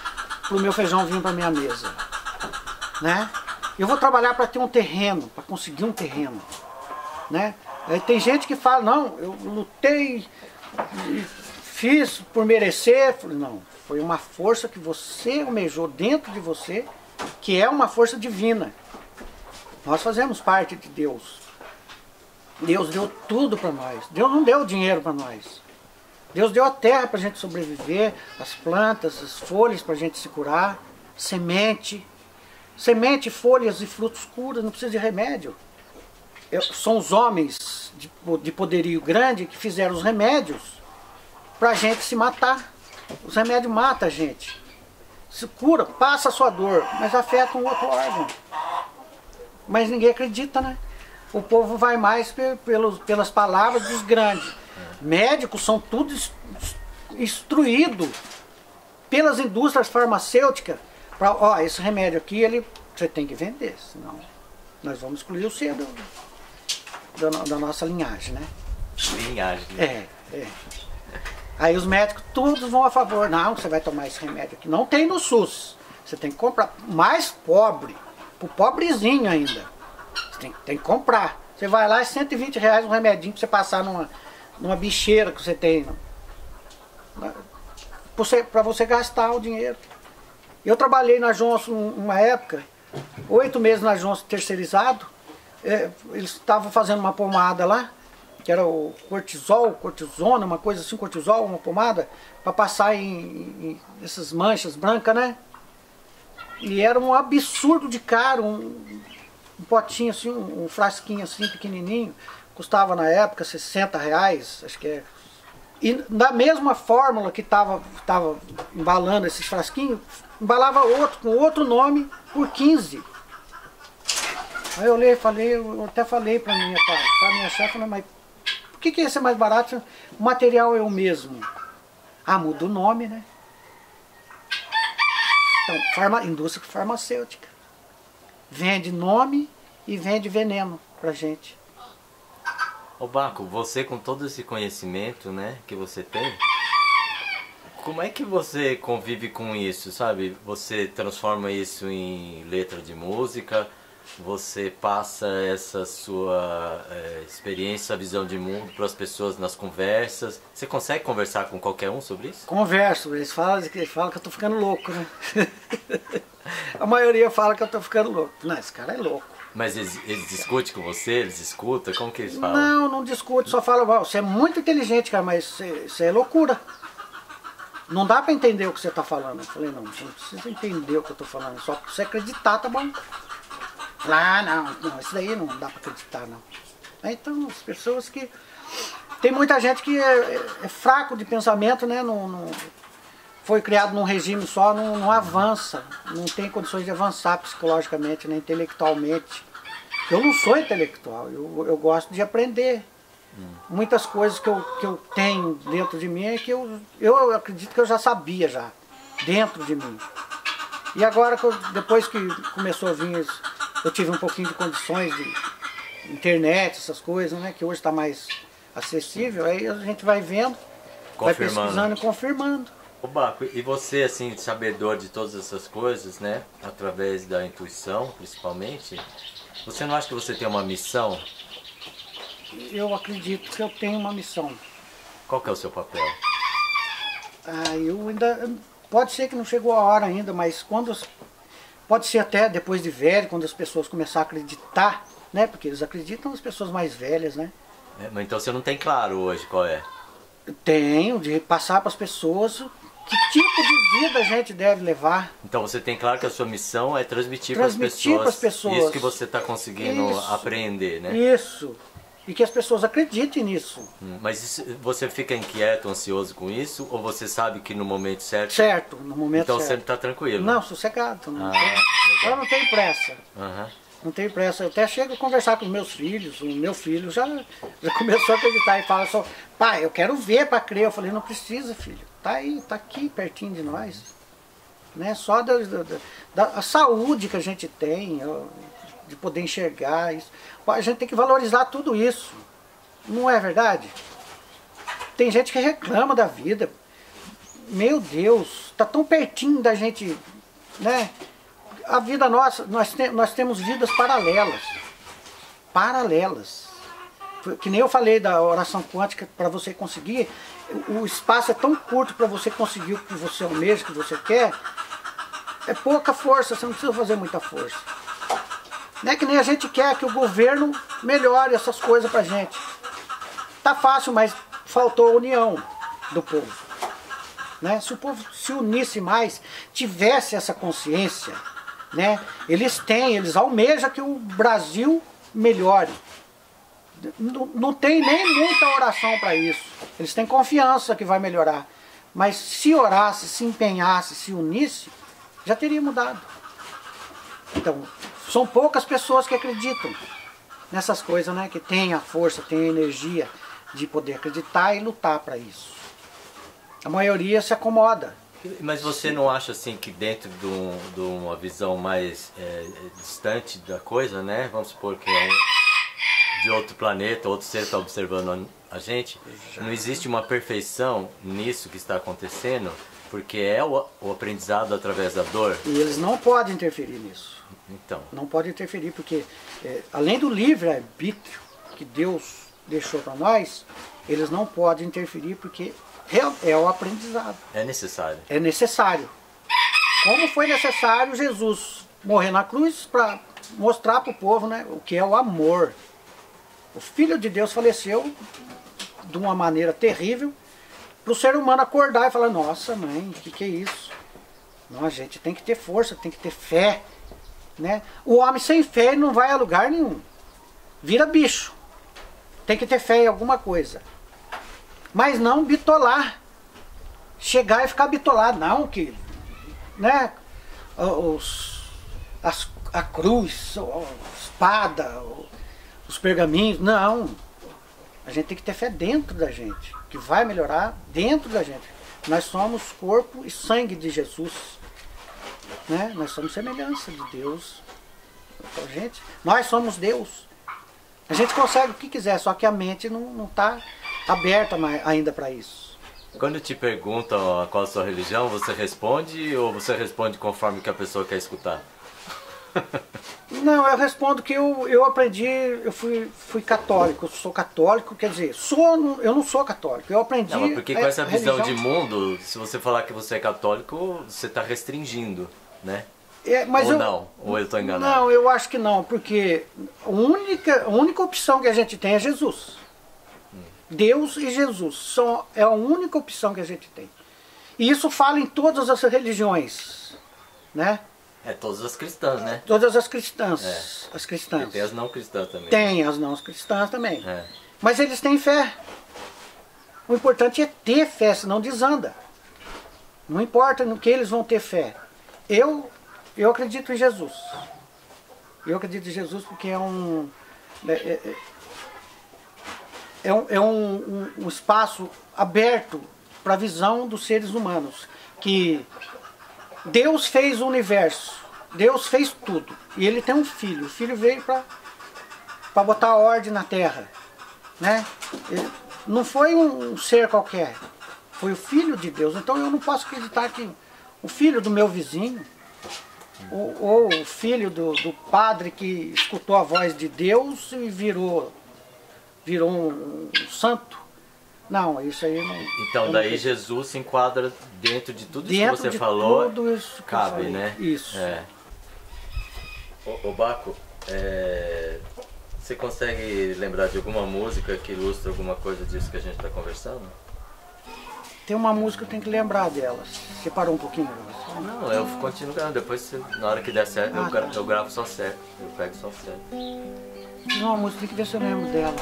o meu feijão vir para minha mesa, né? Eu vou trabalhar para ter um terreno, para conseguir um terreno, né? Aí tem gente que fala não, eu lutei, fiz por merecer, não. Foi uma força que você almejou dentro de você, que é uma força divina. Nós fazemos parte de Deus. Deus deu tudo para nós. Deus não deu dinheiro para nós. Deus deu a terra para a gente sobreviver, as plantas, as folhas para a gente se curar, semente. Semente, folhas e frutos curam, não precisa de remédio. Eu, são os homens de, de poderio grande que fizeram os remédios para a gente se matar. Os remédios matam a gente. Se cura, passa a sua dor, mas afeta um outro órgão. Mas ninguém acredita, né? o povo vai mais pelos, pelas palavras dos grandes. Médicos são tudo instruídos pelas indústrias farmacêuticas para, ó, esse remédio aqui ele você tem que vender, senão nós vamos excluir o cedo da, da, nossa linhagem, né? Linhagem. Né? É, é. Aí os médicos todos vão a favor, não, você vai tomar esse remédio aqui. Não tem no SUS. Você tem que comprar mais pobre, pro pobrezinho ainda. Você tem, tem que comprar. Você vai lá, é 120 reais um remedinho pra você passar numa, numa bicheira que você tem. Você, pra você gastar o dinheiro. Eu trabalhei na Johnson uma época, oito meses na Johnson terceirizado. É, eles estavam fazendo uma pomada lá, que era o cortisol, cortisona, uma coisa assim, cortisol, uma pomada, para passar em, em, essas manchas brancas, né? E era um absurdo de caro, um, um potinho assim, um, um frasquinho assim pequenininho, custava na época 60 reais, acho que é. E da mesma fórmula que estava tava embalando esses frasquinhos, embalava outro com outro nome por 15. Aí eu olhei falei, eu até falei para minha, minha chefe, mas por que, que esse é mais barato? O material é o mesmo. Ah, muda o nome, né? Então, farma, indústria farmacêutica vende nome e vende veneno pra gente. Ô Baco, você com todo esse conhecimento né, que você tem, como é que você convive com isso, sabe? Você transforma isso em letra de música, você passa essa sua é, experiência, visão de mundo para as pessoas nas conversas. Você consegue conversar com qualquer um sobre isso? Converso, eles falam, eles falam que eu estou ficando louco, né? (laughs) A maioria fala que eu estou ficando louco. Não, esse cara é louco. Mas eles, eles discutem com você? Eles escutam? Como que eles falam? Não, não discute, só falam, você é muito inteligente, cara, mas isso é loucura. Não dá para entender o que você está falando. Eu falei, não, você não precisa entender o que eu estou falando, só pra você acreditar, tá bom? Ah, não, não, isso daí não dá para acreditar, não. Então, as pessoas que. Tem muita gente que é, é, é fraco de pensamento, né? Não, não, foi criado num regime só, não, não avança, não tem condições de avançar psicologicamente, nem né, intelectualmente. Eu não sou intelectual, eu, eu gosto de aprender. Hum. Muitas coisas que eu, que eu tenho dentro de mim é que eu, eu acredito que eu já sabia já, dentro de mim. E agora, depois que começou a vir, eu tive um pouquinho de condições de internet, essas coisas, né? Que hoje está mais acessível, aí a gente vai vendo, vai pesquisando e confirmando. Ô Baco, e você, assim, sabedor de todas essas coisas, né? Através da intuição, principalmente, você não acha que você tem uma missão? Eu acredito que eu tenho uma missão. Qual que é o seu papel? Ah, eu ainda... Pode ser que não chegou a hora ainda, mas quando... Pode ser até depois de velho, quando as pessoas começarem a acreditar, né? Porque eles acreditam nas pessoas mais velhas, né? É, mas então você não tem claro hoje qual é? Tenho, de passar para as pessoas que tipo de vida a gente deve levar. Então você tem claro que a sua missão é transmitir, transmitir para as pessoas, pessoas. Isso que você está conseguindo isso, aprender, né? Isso. E que as pessoas acreditem nisso. Hum, mas isso, você fica inquieto, ansioso com isso? Ou você sabe que no momento certo... Certo, no momento então certo. Então sempre está tranquilo? Não, sossegado. Não ah, tem, eu não tenho pressa. Uhum. Não tenho pressa. Eu até chego a conversar com meus filhos. O meu filho já, já (laughs) começou a acreditar e fala só, pai, eu quero ver para crer. Eu falei, não precisa, filho. Tá aí, tá aqui pertinho de nós. Né? Só da, da, da saúde que a gente tem, de poder enxergar isso. A gente tem que valorizar tudo isso. Não é verdade? Tem gente que reclama da vida. Meu Deus, tá tão pertinho da gente, né? A vida nossa, nós, te, nós temos vidas paralelas. Paralelas. Que nem eu falei da oração quântica, para você conseguir, o espaço é tão curto para você conseguir o que você almeja, o que você quer, é pouca força, você não precisa fazer muita força. Não é que nem a gente quer que o governo melhore essas coisas pra gente. Tá fácil, mas faltou a união do povo. Né? Se o povo se unisse mais, tivesse essa consciência, né? eles têm, eles almejam que o Brasil melhore. Não, não tem nem muita oração para isso. Eles têm confiança que vai melhorar. Mas se orasse, se empenhasse, se unisse, já teria mudado. Então, são poucas pessoas que acreditam nessas coisas, né? Que têm a força, têm a energia de poder acreditar e lutar para isso. A maioria se acomoda. Mas você não acha assim que dentro de, um, de uma visão mais é, distante da coisa, né? Vamos supor que é de outro planeta, outro ser está observando a gente, não existe uma perfeição nisso que está acontecendo, porque é o, o aprendizado através da dor. E eles não podem interferir nisso. Então. Não podem interferir, porque é, além do livre-arbítrio que Deus deixou para nós, eles não podem interferir porque é, é o aprendizado. É necessário. É necessário. Como foi necessário Jesus morrer na cruz para mostrar para o povo né, o que é o amor. O Filho de Deus faleceu de uma maneira terrível para o ser humano acordar e falar, nossa mãe, o que, que é isso? Não, a gente tem que ter força, tem que ter fé. Né? O homem sem fé não vai a lugar nenhum. Vira bicho. Tem que ter fé em alguma coisa. Mas não bitolar. Chegar e ficar bitolado. Não, que. Né? Os, as, a cruz, a espada, os pergaminhos. Não. A gente tem que ter fé dentro da gente, que vai melhorar dentro da gente. Nós somos corpo e sangue de Jesus. Né? Nós somos semelhança de Deus. Então, gente, nós somos Deus. A gente consegue o que quiser, só que a mente não está aberta ainda para isso. Quando te perguntam qual a sua religião, você responde ou você responde conforme que a pessoa quer escutar? (laughs) Não, eu respondo que eu, eu aprendi, eu fui, fui católico, eu sou católico, quer dizer, sou, eu não sou católico, eu aprendi. Não, porque com a- essa visão religião- de mundo, se você falar que você é católico, você está restringindo, né? É, mas ou eu, não? Ou eu estou enganado? Não, eu acho que não, porque a única, a única opção que a gente tem é Jesus. Deus e Jesus são, é a única opção que a gente tem. E isso fala em todas as religiões, né? É todas as cristãs, né? Todas as cristãs, É. as E cristãs. tem as não cristãs também. Tem as não cristãs também. É. Mas eles têm fé. O importante é ter fé, senão desanda. Não importa no que eles vão ter fé. Eu, eu acredito em Jesus. Eu acredito em Jesus porque é um. É, é- um, é um, um- um espaço aberto para a visão dos seres humanos. Que Deus fez o universo. Deus fez tudo. E ele tem um filho. O filho veio para botar ordem na terra, né? Não foi um ser qualquer, foi o filho de Deus. Então eu não posso acreditar que o filho do meu vizinho ou, ou o filho do, do padre que escutou a voz de Deus e virou virou um, um santo. Não, isso aí não. eu Então não daí. Jesus se enquadra dentro de tudo isso Dentro que você de falou. tudo isso eu cabe, né? Isso. É. Ô, ô Baco, é, você consegue lembrar de alguma música que ilustra alguma coisa disso que a gente está conversando? Tem uma música que eu tenho que lembrar delas. Você parou um pouquinho? Não, eu continuo gravando. Depois, na hora que der certo, eu, Ah, gra- tá. eu gravo só certo. Eu pego só certo. Tem uma música, tem que ver se eu lembro dela.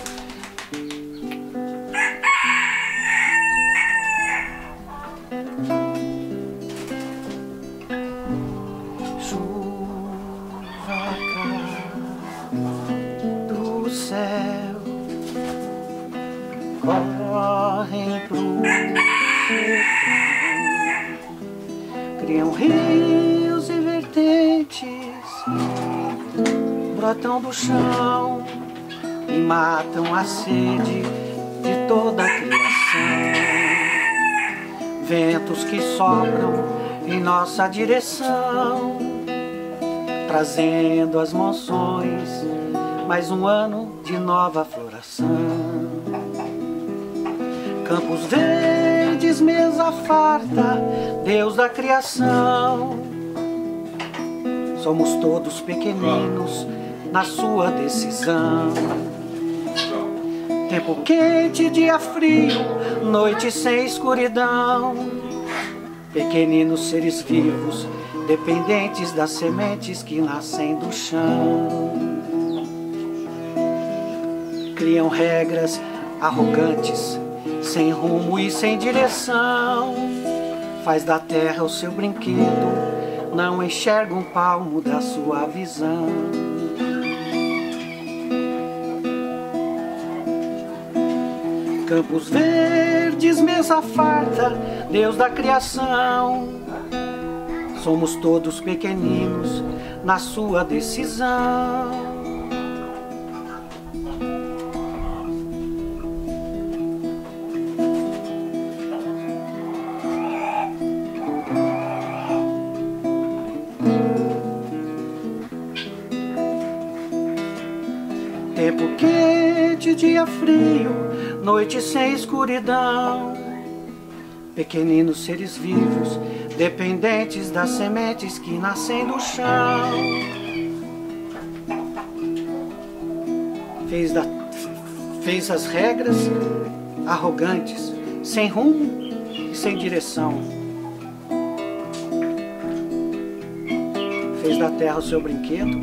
Criam rios e vertentes brotam do chão e matam a sede de toda a. Ventos que sopram em nossa direção, trazendo as monções, mais um ano de nova floração. Campos verdes, mesa farta, Deus da criação. Somos todos pequeninos na sua decisão. Tempo quente, dia frio, noite sem escuridão. Pequeninos seres vivos, dependentes das sementes que nascem do chão. Criam regras arrogantes, sem rumo e sem direção. Faz da terra o seu brinquedo, não enxerga um palmo da sua visão. Campos verdes, mesa farta, Deus da criação. Somos todos pequeninos na sua decisão. Noite sem escuridão. Pequeninos seres vivos, dependentes das sementes que nascem do chão. Fez, da, fez as regras arrogantes, sem rumo e sem direção. Fez da terra o seu brinquedo,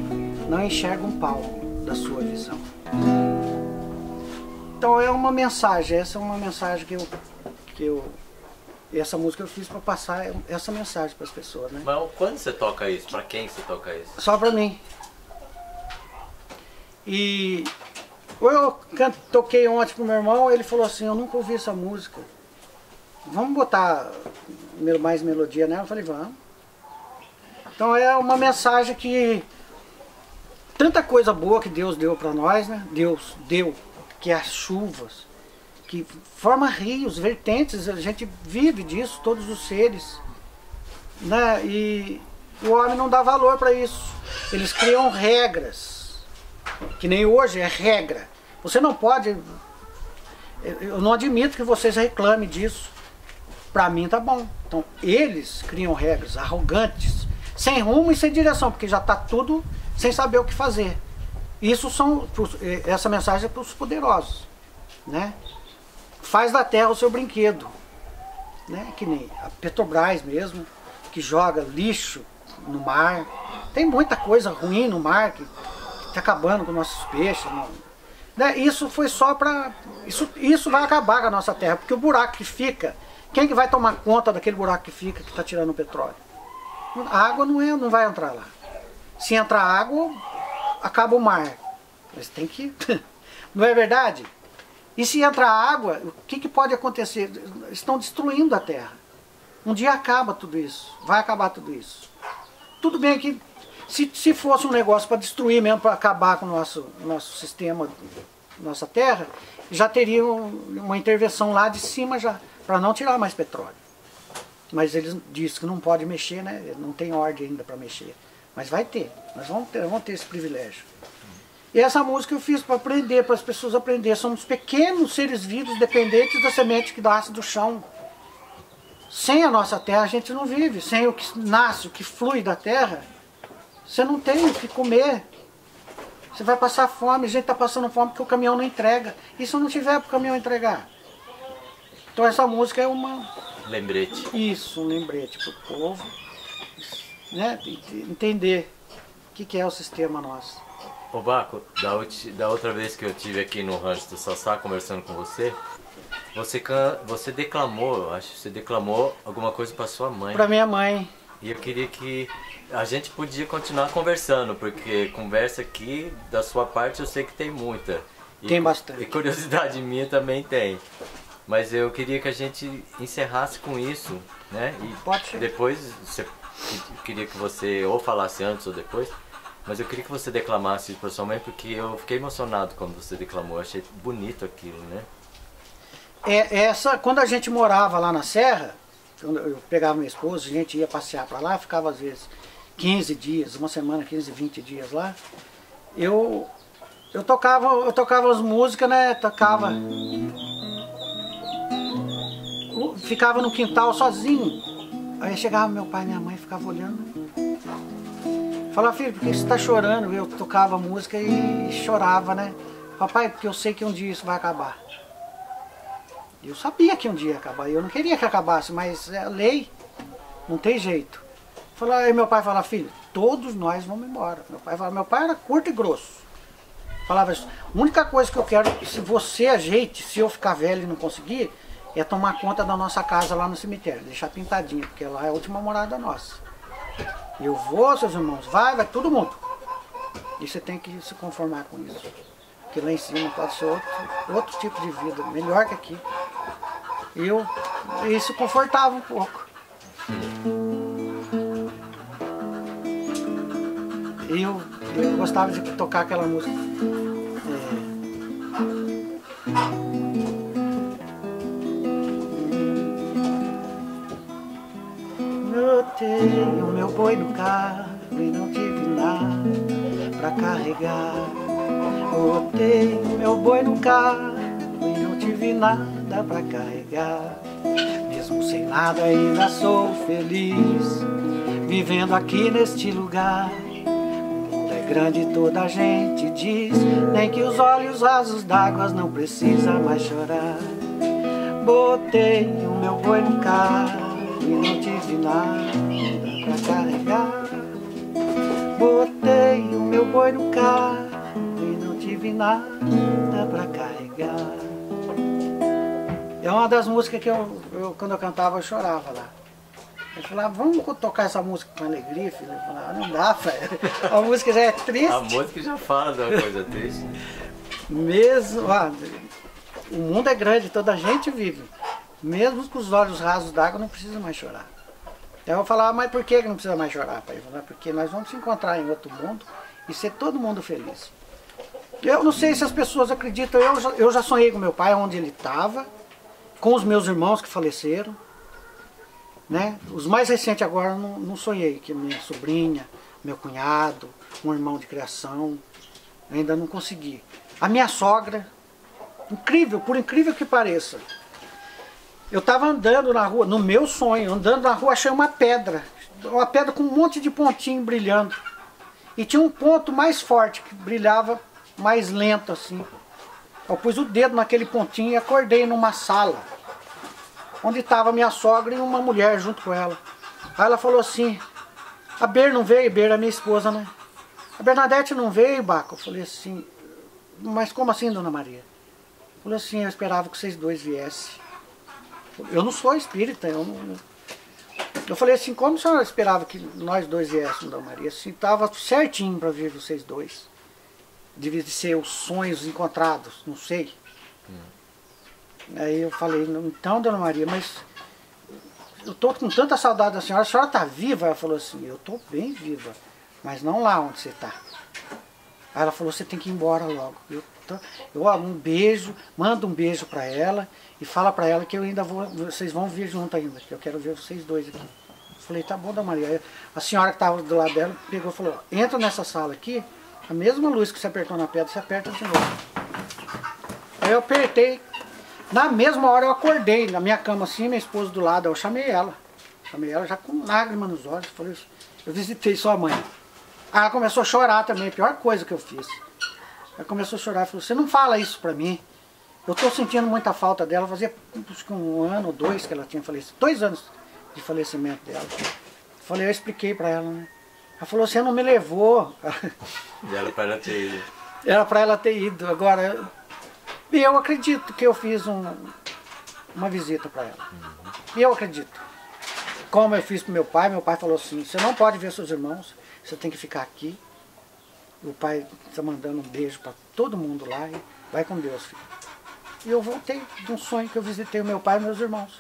não enxerga um palmo da sua visão. Então é uma mensagem, essa é uma mensagem que eu, que eu essa música eu fiz para passar essa mensagem para as pessoas, né? Mas quando você toca isso? Pra quem você toca isso? Só para mim. E eu toquei ontem pro meu irmão, ele falou assim, eu nunca ouvi essa música. Vamos botar mais melodia nela? Eu falei, vamos. Então é uma mensagem que tanta coisa boa que Deus deu para nós, né? Deus deu, que é as chuvas, que forma rios, vertentes, a gente vive disso, todos os seres. Né? E o homem não dá valor para isso. Eles criam regras, que nem hoje é regra. Você não pode. Eu não admito que vocês reclamem disso. Para mim tá bom. Então eles criam regras arrogantes, sem rumo e sem direção, porque já está tudo sem saber o que fazer. Isso são essa mensagem é para os poderosos, né? Faz da terra o seu brinquedo, né? Que nem a Petrobras mesmo, que joga lixo no mar. Tem muita coisa ruim no mar que está acabando com nossos peixes. Não. Né? Isso foi só para. Isso, isso vai acabar com a nossa terra, porque o buraco que fica, quem que vai tomar conta daquele buraco que fica que está tirando o petróleo? A água não, é, não vai entrar lá. Se entrar água, acaba o mar. Mas tem que. (laughs) não é verdade? E se entrar água, o que, que pode acontecer? Estão destruindo a terra. Um dia acaba tudo isso. Vai acabar tudo isso. Tudo bem que se, se fosse um negócio para destruir mesmo, para acabar com o nosso, nosso sistema, nossa terra, já teria uma intervenção lá de cima já, para não tirar mais petróleo. Mas eles dizem que não pode mexer, né? Não tem ordem ainda para mexer. Mas vai ter. Nós vamos ter, vamos ter esse privilégio. E essa música eu fiz para aprender, para as pessoas aprenderem. Somos pequenos seres vivos dependentes da semente que nasce do chão. Sem a nossa terra a gente não vive. Sem o que nasce, o que flui da terra, você não tem o que comer. Você vai passar fome. A gente está passando fome porque o caminhão não entrega. E se não tiver para o caminhão entregar? Então essa música é uma... Lembrete. Isso, um lembrete para o povo. Né? Entender o que, que é o sistema nosso. Ô Baco, da, da outra vez que eu tive aqui no rancho do Sassá conversando com você, você, can... você declamou, acho que você declamou alguma coisa para sua mãe. Para minha mãe. E eu queria que a gente podia continuar conversando, porque conversa aqui da sua parte eu sei que tem muita. E, tem bastante. E curiosidade (laughs) minha também tem. Mas eu queria que a gente encerrasse com isso, né? E Pode ser. depois você queria que você ou falasse antes ou depois, mas eu queria que você declamasse para sua mãe porque eu fiquei emocionado quando você declamou, eu achei bonito aquilo, né? É, essa, quando a gente morava lá na Serra, eu pegava minha esposa, a gente ia passear para lá, ficava às vezes 15 dias, uma semana, 15, 20 dias lá. Eu eu tocava, eu tocava as músicas, né? Tocava. Ficava no quintal sozinho. Aí chegava meu pai e minha mãe ficava olhando. Falava, filho, por que você está chorando? Eu tocava música e chorava, né? Papai, porque eu sei que um dia isso vai acabar. Eu sabia que um dia ia acabar, eu não queria que acabasse, mas é lei, não tem jeito. Falou, aí meu pai fala, filho, todos nós vamos embora. Meu pai fala, meu pai era curto e grosso. Falava isso, a única coisa que eu quero, se você ajeite, se eu ficar velho e não conseguir, é tomar conta da nossa casa lá no cemitério, deixar pintadinha, porque lá é a última morada nossa. Eu vou, seus irmãos, vai, vai todo mundo. E você tem que se conformar com isso. Porque lá em cima pode ser outro, outro tipo de vida, melhor que aqui. E eu, isso confortava um pouco. Eu, eu gostava de tocar aquela música. É... Notei o meu boi no carro e não tive nada pra carregar. Botei o meu boi no carro e não tive nada pra carregar. Mesmo sem nada ainda sou feliz, vivendo aqui neste lugar. O mundo é grande, toda a gente diz, nem que os olhos rasos d'água não precisa mais chorar. Botei o meu boi no carro e não tive nada pra carregar. Botei o meu boi no carro e não tive nada pra carregar. É uma das músicas que eu, eu quando eu cantava, eu chorava lá. Eu falava, vamos tocar essa música com alegria, filho. Eu falava, não dá, velho. A música já é triste. A música já fala de uma coisa triste. Mesmo, ó, o mundo é grande, toda a gente vive. Mesmo com os olhos rasos d'água, não precisa mais chorar. Então eu falava, mas por que não precisa mais chorar, pai? Porque nós vamos se encontrar em outro mundo e ser todo mundo feliz. Eu não sei se as pessoas acreditam, eu já, eu já sonhei com meu pai, onde ele estava, com os meus irmãos que faleceram. Né? Os mais recentes agora não, não sonhei, que minha sobrinha, meu cunhado, um irmão de criação, ainda não consegui. A minha sogra, incrível, por incrível que pareça. Eu estava andando na rua, no meu sonho, andando na rua, achei uma pedra. Uma pedra com um monte de pontinho brilhando. E tinha um ponto mais forte, que brilhava mais lento assim. Eu pus o dedo naquele pontinho e acordei numa sala. Onde estava minha sogra e uma mulher junto com ela. Aí ela falou assim, a Ber não veio, Ber é minha esposa, né? A Bernadette não veio, Baco. Eu falei assim, mas como assim, dona Maria? Falou assim, eu esperava que vocês dois viessem. Eu não sou espírita, eu não. Eu falei assim, como a senhora esperava que nós dois viéssemos, dona Maria? Assim, estava certinho para vir vocês dois. Devia ser os sonhos encontrados, não sei. Hum. Aí eu falei, então, dona Maria, mas eu tô com tanta saudade da senhora, a senhora está viva? Ela falou assim, eu estou bem viva, mas não lá onde você está. Aí ela falou, você tem que ir embora logo. Eu, eu um beijo, manda um beijo para ela e fala para ela que eu ainda vou, vocês vão vir junto ainda, que eu quero ver vocês dois aqui. Falei, tá bom, da Maria. A senhora que estava do lado dela pegou e falou, entra nessa sala aqui, a mesma luz que você apertou na pedra, você aperta de novo. Aí eu apertei, na mesma hora eu acordei, na minha cama assim, minha esposa do lado, eu chamei ela. Chamei ela já com lágrimas nos olhos, falei, eu visitei sua mãe. Aí ela começou a chorar também, a pior coisa que eu fiz. Ela começou a chorar, falou, você não fala isso pra mim. Eu estou sentindo muita falta dela, fazia um ano ou dois que ela tinha falecido, dois anos de falecimento dela. Falei, eu expliquei para ela, né? Ela falou, você não me levou. Era para ela ter ido. (laughs) Era para ela ter ido. Agora, eu acredito que eu fiz um, uma visita para ela. Uhum. E eu acredito. Como eu fiz para meu pai, meu pai falou assim, você não pode ver seus irmãos, você tem que ficar aqui. O pai está mandando um beijo para todo mundo lá e vai com Deus, filho. E eu voltei de um sonho que eu visitei o meu pai e meus irmãos.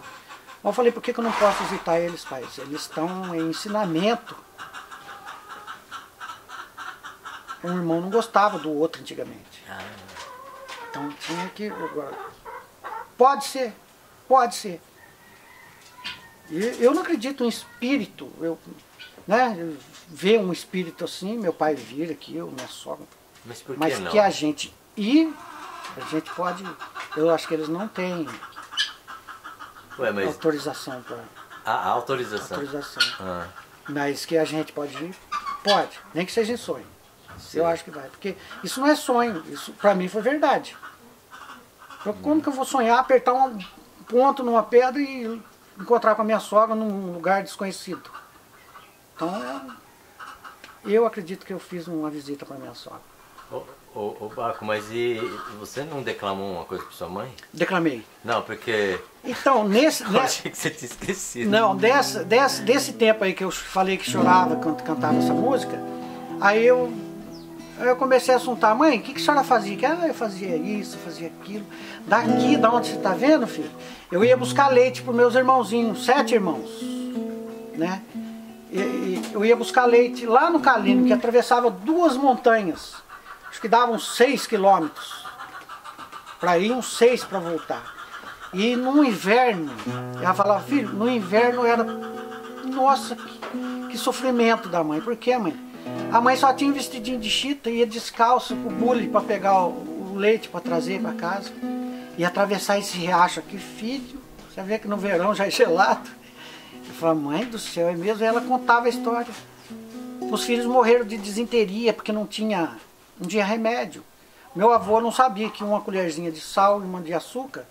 Eu falei, por que, que eu não posso visitar eles, pai? Eles estão em ensinamento. Um irmão não gostava do outro antigamente. Ah. Então tinha que. Pode ser, pode ser. Eu não acredito em espírito. Eu, né, ver um espírito assim, meu pai vir aqui, eu, minha sogra. Mas, por que, Mas que a gente ir a gente pode. Eu acho que eles não têm Ué, mas... autorização para. Ah, autorização. Autorização. Ah. Mas que a gente pode ir, pode, nem que seja em sonho. Sim. Eu acho que vai. Porque isso não é sonho, isso para mim foi verdade. Então, como que eu vou sonhar, apertar um ponto numa pedra e encontrar com a minha sogra num lugar desconhecido? Então, eu acredito que eu fiz uma visita para minha sogra. Ô, ô Baco, mas e você não declamou uma coisa para sua mãe? Declamei. Não, porque. Então, nesse. (laughs) Eu achei que você tinha esquecido. Não, desse, desse, desse tempo aí que eu falei que chorava quando cantava essa música, aí eu, eu comecei a assuntar, mãe, o que, que a senhora fazia? Que, ah, eu fazia isso, fazia aquilo. Daqui, da onde você está vendo, filho? Eu ia buscar leite para meus irmãozinhos, sete irmãos. Né? E, e, eu ia buscar leite lá no Calino, que atravessava duas montanhas que davam 6 quilômetros para ir, uns 6 para voltar. E no inverno, ela falava, filho, no inverno era. Nossa, que, que sofrimento da mãe. Por quê, mãe? A mãe só tinha um vestidinho de chita, ia descalço pro bule para pegar o, o leite para trazer para casa. E atravessar esse riacho aqui, filho. Você vê que no verão já é gelado. Eu falei, mãe do céu, é mesmo? E ela contava a história. Os filhos morreram de desinteria porque não tinha não tinha remédio. Meu avô não sabia que uma colherzinha de sal e uma de açúcar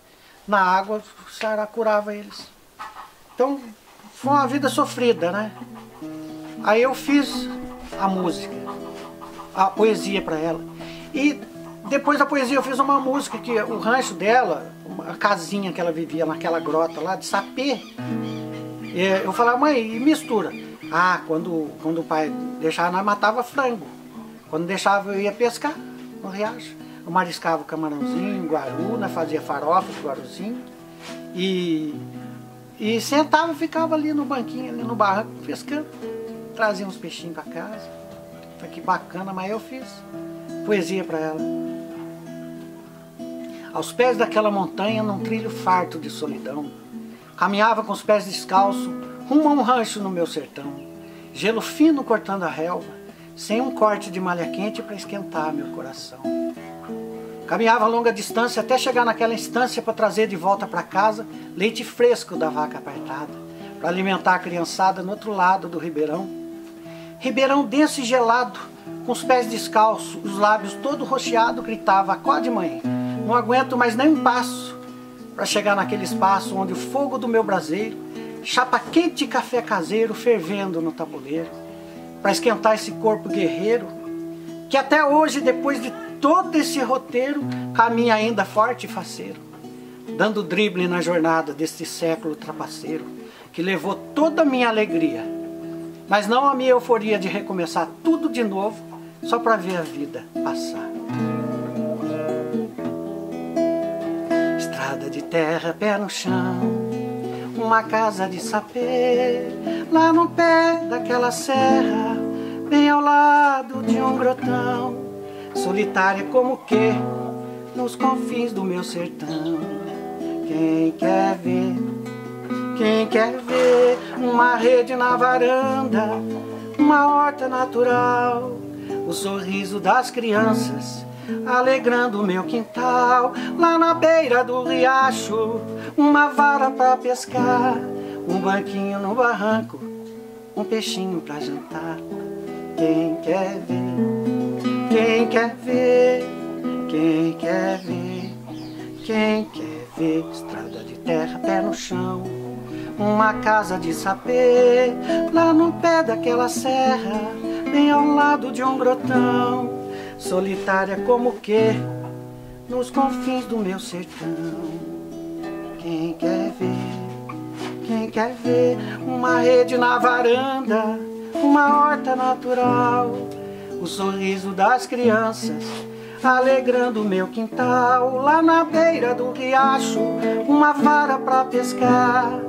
na água Sara curava eles. Então foi uma vida sofrida, né? Aí eu fiz a música, a poesia para ela. E depois da poesia eu fiz uma música que o rancho dela, a casinha que ela vivia naquela grota lá de sapê, eu falava, mãe, mistura. Ah, quando, quando o pai deixava, nós matava frango. Quando deixava eu ia pescar no riacho. Eu mariscava o camarãozinho, guaruna, fazia farofa de guaruzinho. E, e sentava ficava ali no banquinho, ali no barranco, pescando. Trazia uns peixinhos para casa. Foi que bacana, mas eu fiz poesia para ela. aos pés daquela montanha num trilho farto de solidão. Caminhava com os pés descalços, rumo a um rancho no meu sertão. Gelo fino cortando a relva, sem um corte de malha quente para esquentar meu coração. Caminhava longa distância até chegar naquela instância para trazer de volta para casa leite fresco da vaca apartada, para alimentar a criançada no outro lado do ribeirão. Ribeirão denso e gelado, com os pés descalços, os lábios todo rocheado, gritava: Acorde, mãe, não aguento mais nem um passo para chegar naquele espaço onde o fogo do meu braseiro, chapa quente de café caseiro fervendo no tabuleiro, para esquentar esse corpo guerreiro que até hoje, depois de todo esse roteiro, caminha ainda forte e faceiro, dando drible na jornada deste século trapaceiro que levou toda a minha alegria, mas não a minha euforia de recomeçar tudo de novo só para ver a vida passar. Estrada de terra, pé no chão, uma casa de sapê, lá no pé daquela serra, bem ao lado de um grotão, solitária como que nos confins do meu sertão. Quem quer ver, quem quer ver uma rede na varanda, uma horta natural, o sorriso das crianças alegrando meu quintal. Lá na beira do riacho, uma vara para pescar, um banquinho no barranco, um peixinho para jantar. Quem quer ver, quem quer ver, quem quer ver, quem quer ver, estrada de terra, pé no chão. Uma casa de sapê, lá no pé daquela serra, bem ao lado de um grotão solitária como que nos confins do meu sertão. Quem quer ver, quem quer ver uma rede na varanda, uma horta natural, o sorriso das crianças alegrando meu quintal, lá na beira do riacho, uma vara para pescar,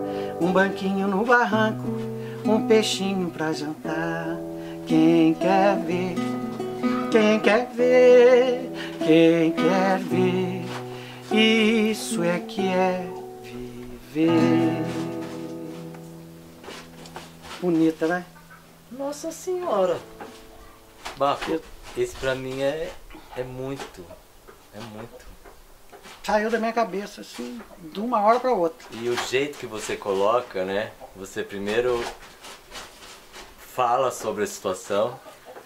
um banquinho no barranco, um peixinho para jantar. Quem quer ver quem quer ver, quem quer ver, isso é que é viver. Bonita, né? Nossa Senhora! Baco, esse pra mim é, é muito, é muito. Saiu da minha cabeça, assim, de uma hora pra outra. E o jeito que você coloca, né? Você primeiro fala sobre a situação,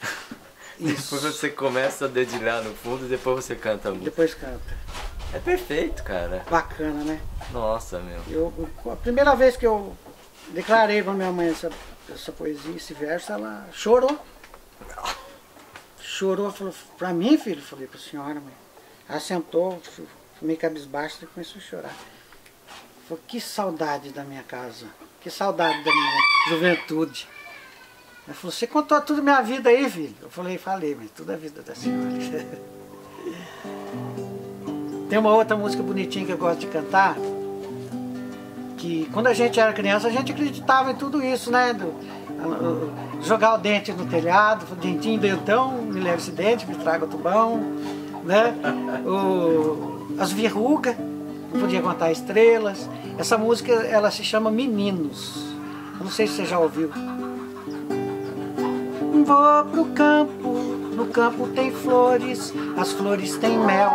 (laughs) isso. Depois você começa a dedilhar no fundo e depois você canta a música. Depois canta. É perfeito, cara. Bacana, né? Nossa, meu. Eu, a primeira vez que eu declarei pra minha mãe essa, essa poesia, esse verso, ela chorou. Chorou, falou, pra mim, filho? Falei pra senhora, mãe. Ela sentou, meio cabisbaixo e começou a chorar. Falei, que saudade da minha casa. Que saudade da minha juventude. Ela falou, você contou tudo minha vida aí, filho? Eu falei, falei, mas tudo é vida da senhora. (laughs) Tem uma outra música bonitinha que eu gosto de cantar, que quando a gente era criança a gente acreditava em tudo isso, né? Do, jogar o dente no telhado, dentinho, dentão, me leve esse dente, me traga o tubão, né? O, as verrugas, podia contar estrelas. Essa música ela se chama Meninos. Não sei se você já ouviu vou pro campo, no campo tem flores, as flores têm mel.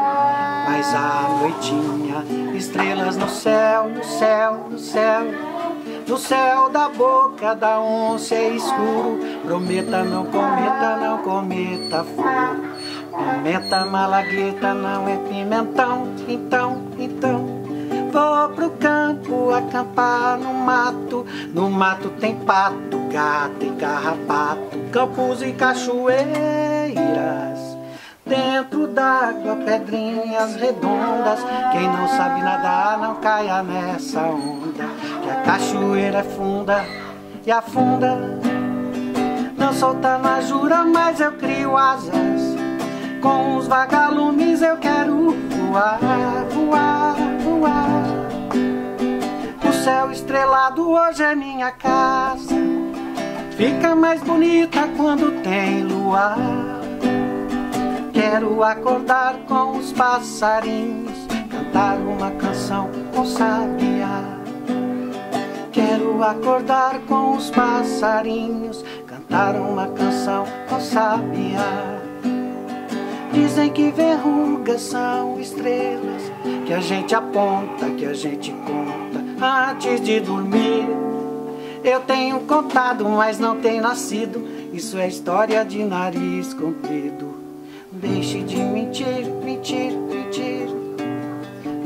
Mas a noitinha, estrelas no céu, no céu, no céu. No céu da boca da onça é escuro. Prometa, não cometa, não cometa fogo. Pimenta malagueta não é pimentão, então, então. Vou pro campo acampar no mato. No mato tem pato, gato e carrapato, campos e cachoeiras. Dentro d'água, pedrinhas redondas. Quem não sabe nadar, não caia nessa onda. Que a cachoeira é funda e afunda. Não solta na jura, mas eu crio asas. Com os vagalumes eu quero voar, voar, voar. O céu estrelado hoje é minha casa. Fica mais bonita quando tem luar. Quero acordar com os passarinhos cantar uma canção com sabiá. Quero acordar com os passarinhos, cantar uma canção com sabiá. Dizem que verrugas são estrelas que a gente aponta, que a gente conta antes de dormir. Eu tenho contado, mas não tenho nascido. Isso é história de nariz comprido. Deixe de mentir, mentir, mentir.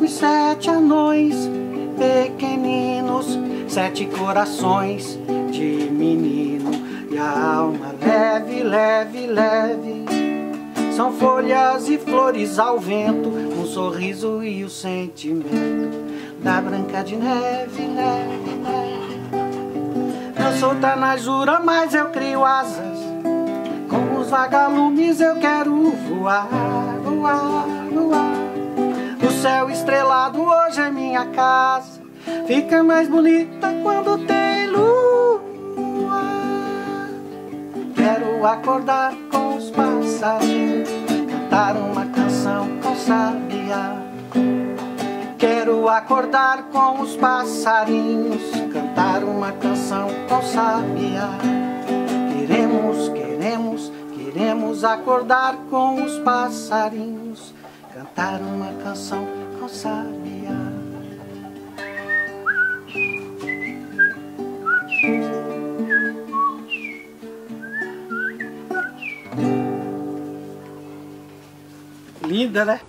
Os sete anões pequeninos, sete corações de menino e a alma leve, leve, leve. São folhas e flores ao vento, um sorriso e o sentimento da Branca de Neve, leve, leve. Eu sou na jura, mas eu crio asas os vagalumes eu quero voar, voar, voar. O céu estrelado hoje é minha casa. Fica mais bonita quando tem Acordar com os passarinhos, cantar uma canção com sabiá. Quero acordar com os passarinhos, cantar uma canção com sabiá. Queremos, queremos Queremos acordar com os passarinhos, cantar uma canção com sabiá. Linda, né?